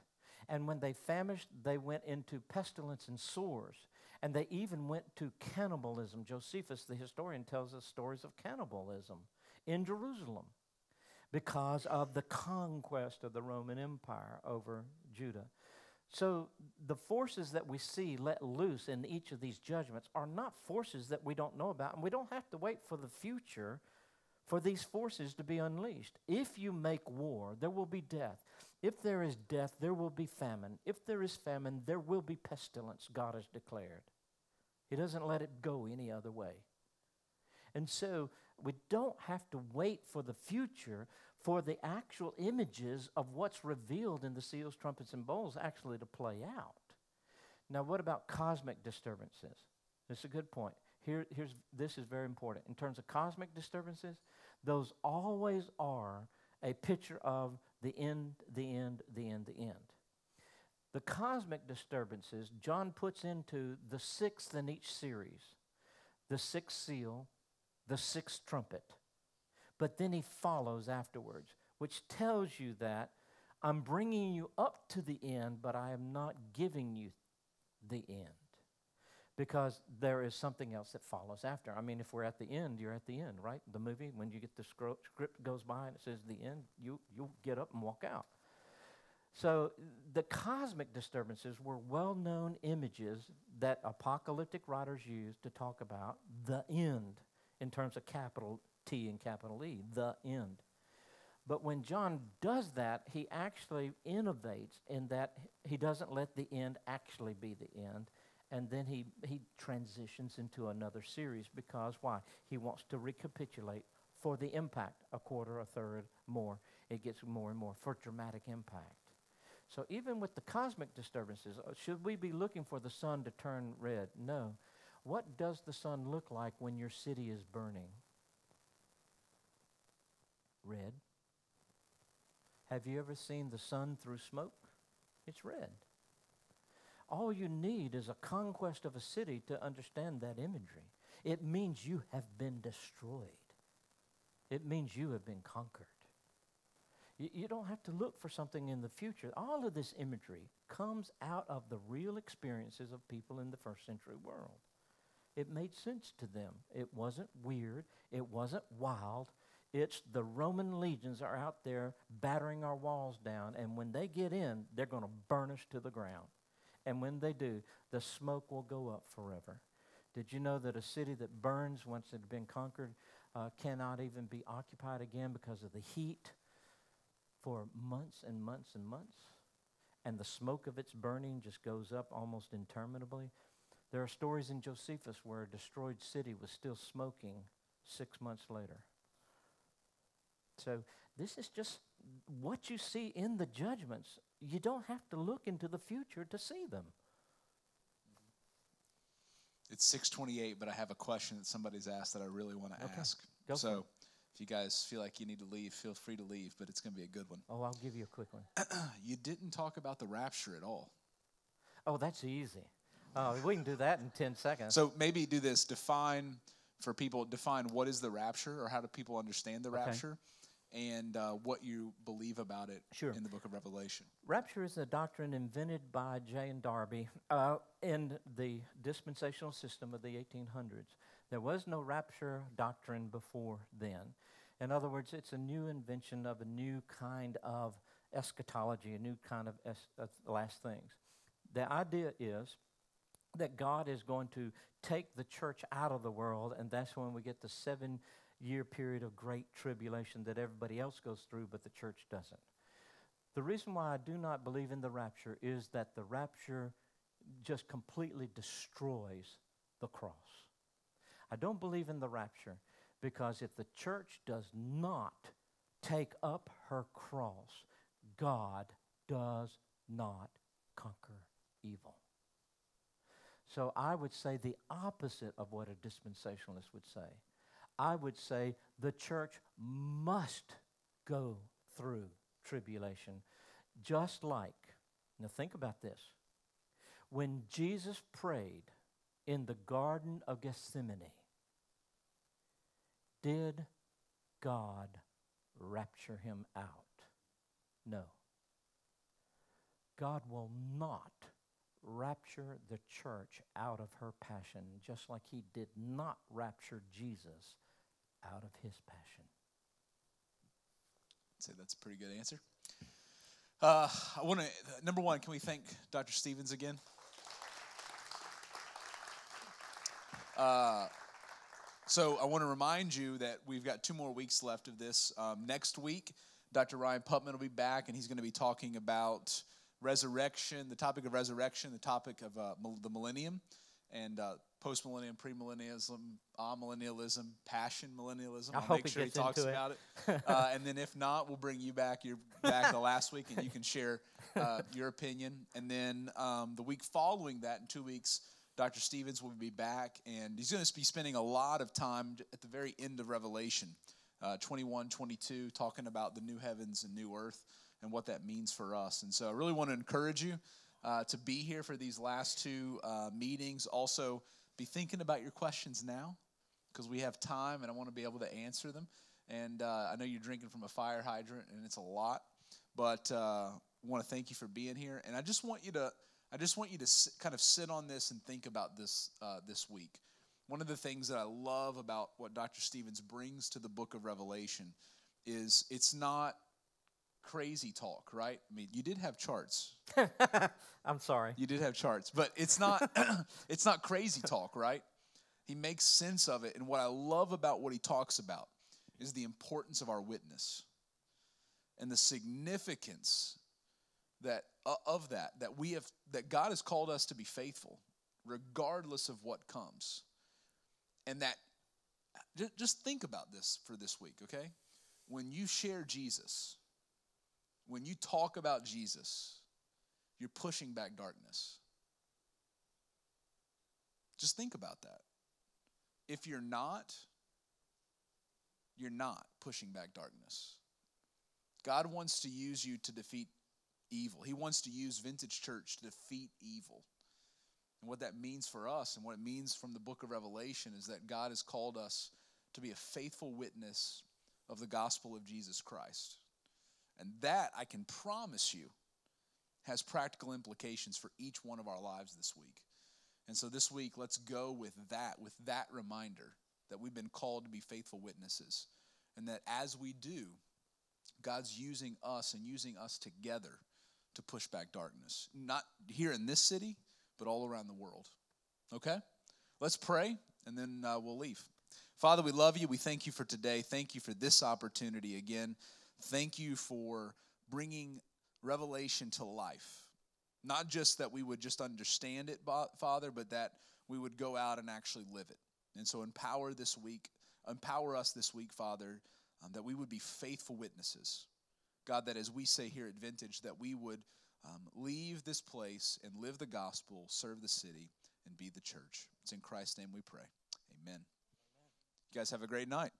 Speaker 2: And when they famished, they went into pestilence and sores. And they even went to cannibalism. Josephus, the historian, tells us stories of cannibalism in Jerusalem because of the conquest of the Roman Empire over Judah. So the forces that we see let loose in each of these judgments are not forces that we don't know about, and we don't have to wait for the future for these forces to be unleashed. If you make war, there will be death. If there is death, there will be famine. If there is famine, there will be pestilence, God has declared. He doesn't let it go any other way. And so we don't have to wait for the future for the actual images of what's revealed in the seals, trumpets, and bowls actually to play out. Now, what about cosmic disturbances? This is a good point. Here, here's, this is very important. In terms of cosmic disturbances, those always are a picture of the end, the end, the end, the end. The cosmic disturbances, John puts into the sixth in each series the sixth seal, the sixth trumpet. But then he follows afterwards, which tells you that I'm bringing you up to the end, but I am not giving you the end. Because there is something else that follows after. I mean, if we're at the end, you're at the end, right? The movie, when you get the script goes by and it says the end, you, you'll get up and walk out. So the cosmic disturbances were well known images that apocalyptic writers used to talk about the end in terms of capital T and capital E, the end. But when John does that, he actually innovates in that he doesn't let the end actually be the end. And then he, he transitions into another series because why? He wants to recapitulate for the impact, a quarter, a third, more. It gets more and more for dramatic impact. So even with the cosmic disturbances, uh, should we be looking for the sun to turn red? No. What does the sun look like when your city is burning? Red. Have you ever seen the sun through smoke? It's red. All you need is a conquest of a city to understand that imagery. It means you have been destroyed. It means you have been conquered. You, you don't have to look for something in the future. All of this imagery comes out of the real experiences of people in the first century world. It made sense to them. It wasn't weird. It wasn't wild. It's the Roman legions are out there battering our walls down, and when they get in, they're going to burn us to the ground. And when they do, the smoke will go up forever. Did you know that a city that burns once it has been conquered uh, cannot even be occupied again because of the heat for months and months and months? And the smoke of its burning just goes up almost interminably. There are stories in Josephus where a destroyed city was still smoking six months later. So this is just what you see in the judgments. You don't have to look into the future to see them.
Speaker 1: It's 628, but I have a question that somebody's asked that I really want to okay. ask.
Speaker 2: Go
Speaker 1: so if you guys feel like you need to leave, feel free to leave, but it's going to be a good one.
Speaker 2: Oh, I'll give you a quick one.
Speaker 1: you didn't talk about the rapture at all.
Speaker 2: Oh, that's easy. Oh, we can do that in 10 seconds.
Speaker 1: So maybe do this. Define for people, define what is the rapture or how do people understand the okay. rapture? And uh, what you believe about it
Speaker 2: sure.
Speaker 1: in the book of Revelation.
Speaker 2: Rapture is a doctrine invented by J. N. Darby uh, in the dispensational system of the 1800s. There was no rapture doctrine before then. In other words, it's a new invention of a new kind of eschatology, a new kind of es- uh, last things. The idea is that God is going to take the church out of the world, and that's when we get the seven year period of great tribulation that everybody else goes through, but the church doesn't. The reason why I do not believe in the rapture is that the rapture just completely destroys the cross. I don't believe in the rapture because if the church does not take up her cross, God does not conquer evil. So I would say the opposite of what a dispensationalist would say. I would say the church must go through tribulation, just like, now think about this. When Jesus prayed in the Garden of Gethsemane, did God rapture him out? No. God will not rapture the church out of her passion, just like he did not rapture Jesus out of his passion.
Speaker 1: I'd say that's a pretty good answer. Uh, I want to, number one, can we thank Dr. Stevens again? Uh, so I want to remind you that we've got two more weeks left of this. Um, next week, Dr. Rhyne Putman will be back, and he's going to be talking about resurrection, the topic of resurrection, the topic of uh, the millennium, and uh, post millennium, premillennialism, amillennialism, passion millennialism.
Speaker 2: I
Speaker 1: I'll
Speaker 2: hope
Speaker 1: make
Speaker 2: he
Speaker 1: sure he
Speaker 2: gets
Speaker 1: talks
Speaker 2: it.
Speaker 1: about it. Uh, and then if not, we'll bring you back. You're back the last week, and you can share uh, your opinion. And then um, the week following that, in two weeks, Dr. Stevens will be back, and he's going to be spending a lot of time at the very end of Revelation, uh, 21, 22, talking about the new heavens and new earth and what that means for us. And so I really want to encourage you uh, to be here for these last two uh, meetings. Also, be thinking about your questions now because we have time and I want to be able to answer them. And uh, I know you're drinking from a fire hydrant and it's a lot, but uh, I want to thank you for being here. And I just want you to, I just want you to kind of sit on this and think about this uh, this week. One of the things that I love about what Dr. Stevens brings to the book of Revelation is it's not crazy talk, right? I mean, you did have charts.
Speaker 2: I'm sorry.
Speaker 1: You did have charts, but it's not it's not crazy talk, right? He makes sense of it, and what I love about what he talks about is the importance of our witness and the significance that uh, of that that we have that God has called us to be faithful regardless of what comes. And that just think about this for this week, okay? When you share Jesus, when you talk about Jesus, you're pushing back darkness. Just think about that. If you're not, you're not pushing back darkness. God wants to use you to defeat evil. He wants to use Vintage Church to defeat evil. And what that means for us and what it means from the book of Revelation is that God has called us to be a faithful witness of the gospel of Jesus Christ. And that, I can promise you, has practical implications for each one of our lives this week. And so this week, let's go with that, with that reminder that we've been called to be faithful witnesses. And that as we do, God's using us and using us together to push back darkness. Not here in this city, but all around the world. Okay? Let's pray, and then uh, we'll leave. Father, we love you. We thank you for today. Thank you for this opportunity again. Thank you for bringing revelation to life. Not just that we would just understand it, Father, but that we would go out and actually live it. And so empower this week, empower us this week, Father, um, that we would be faithful witnesses. God, that as we say here at Vintage, that we would um, leave this place and live the gospel, serve the city, and be the church. It's in Christ's name we pray. Amen. You guys have a great night.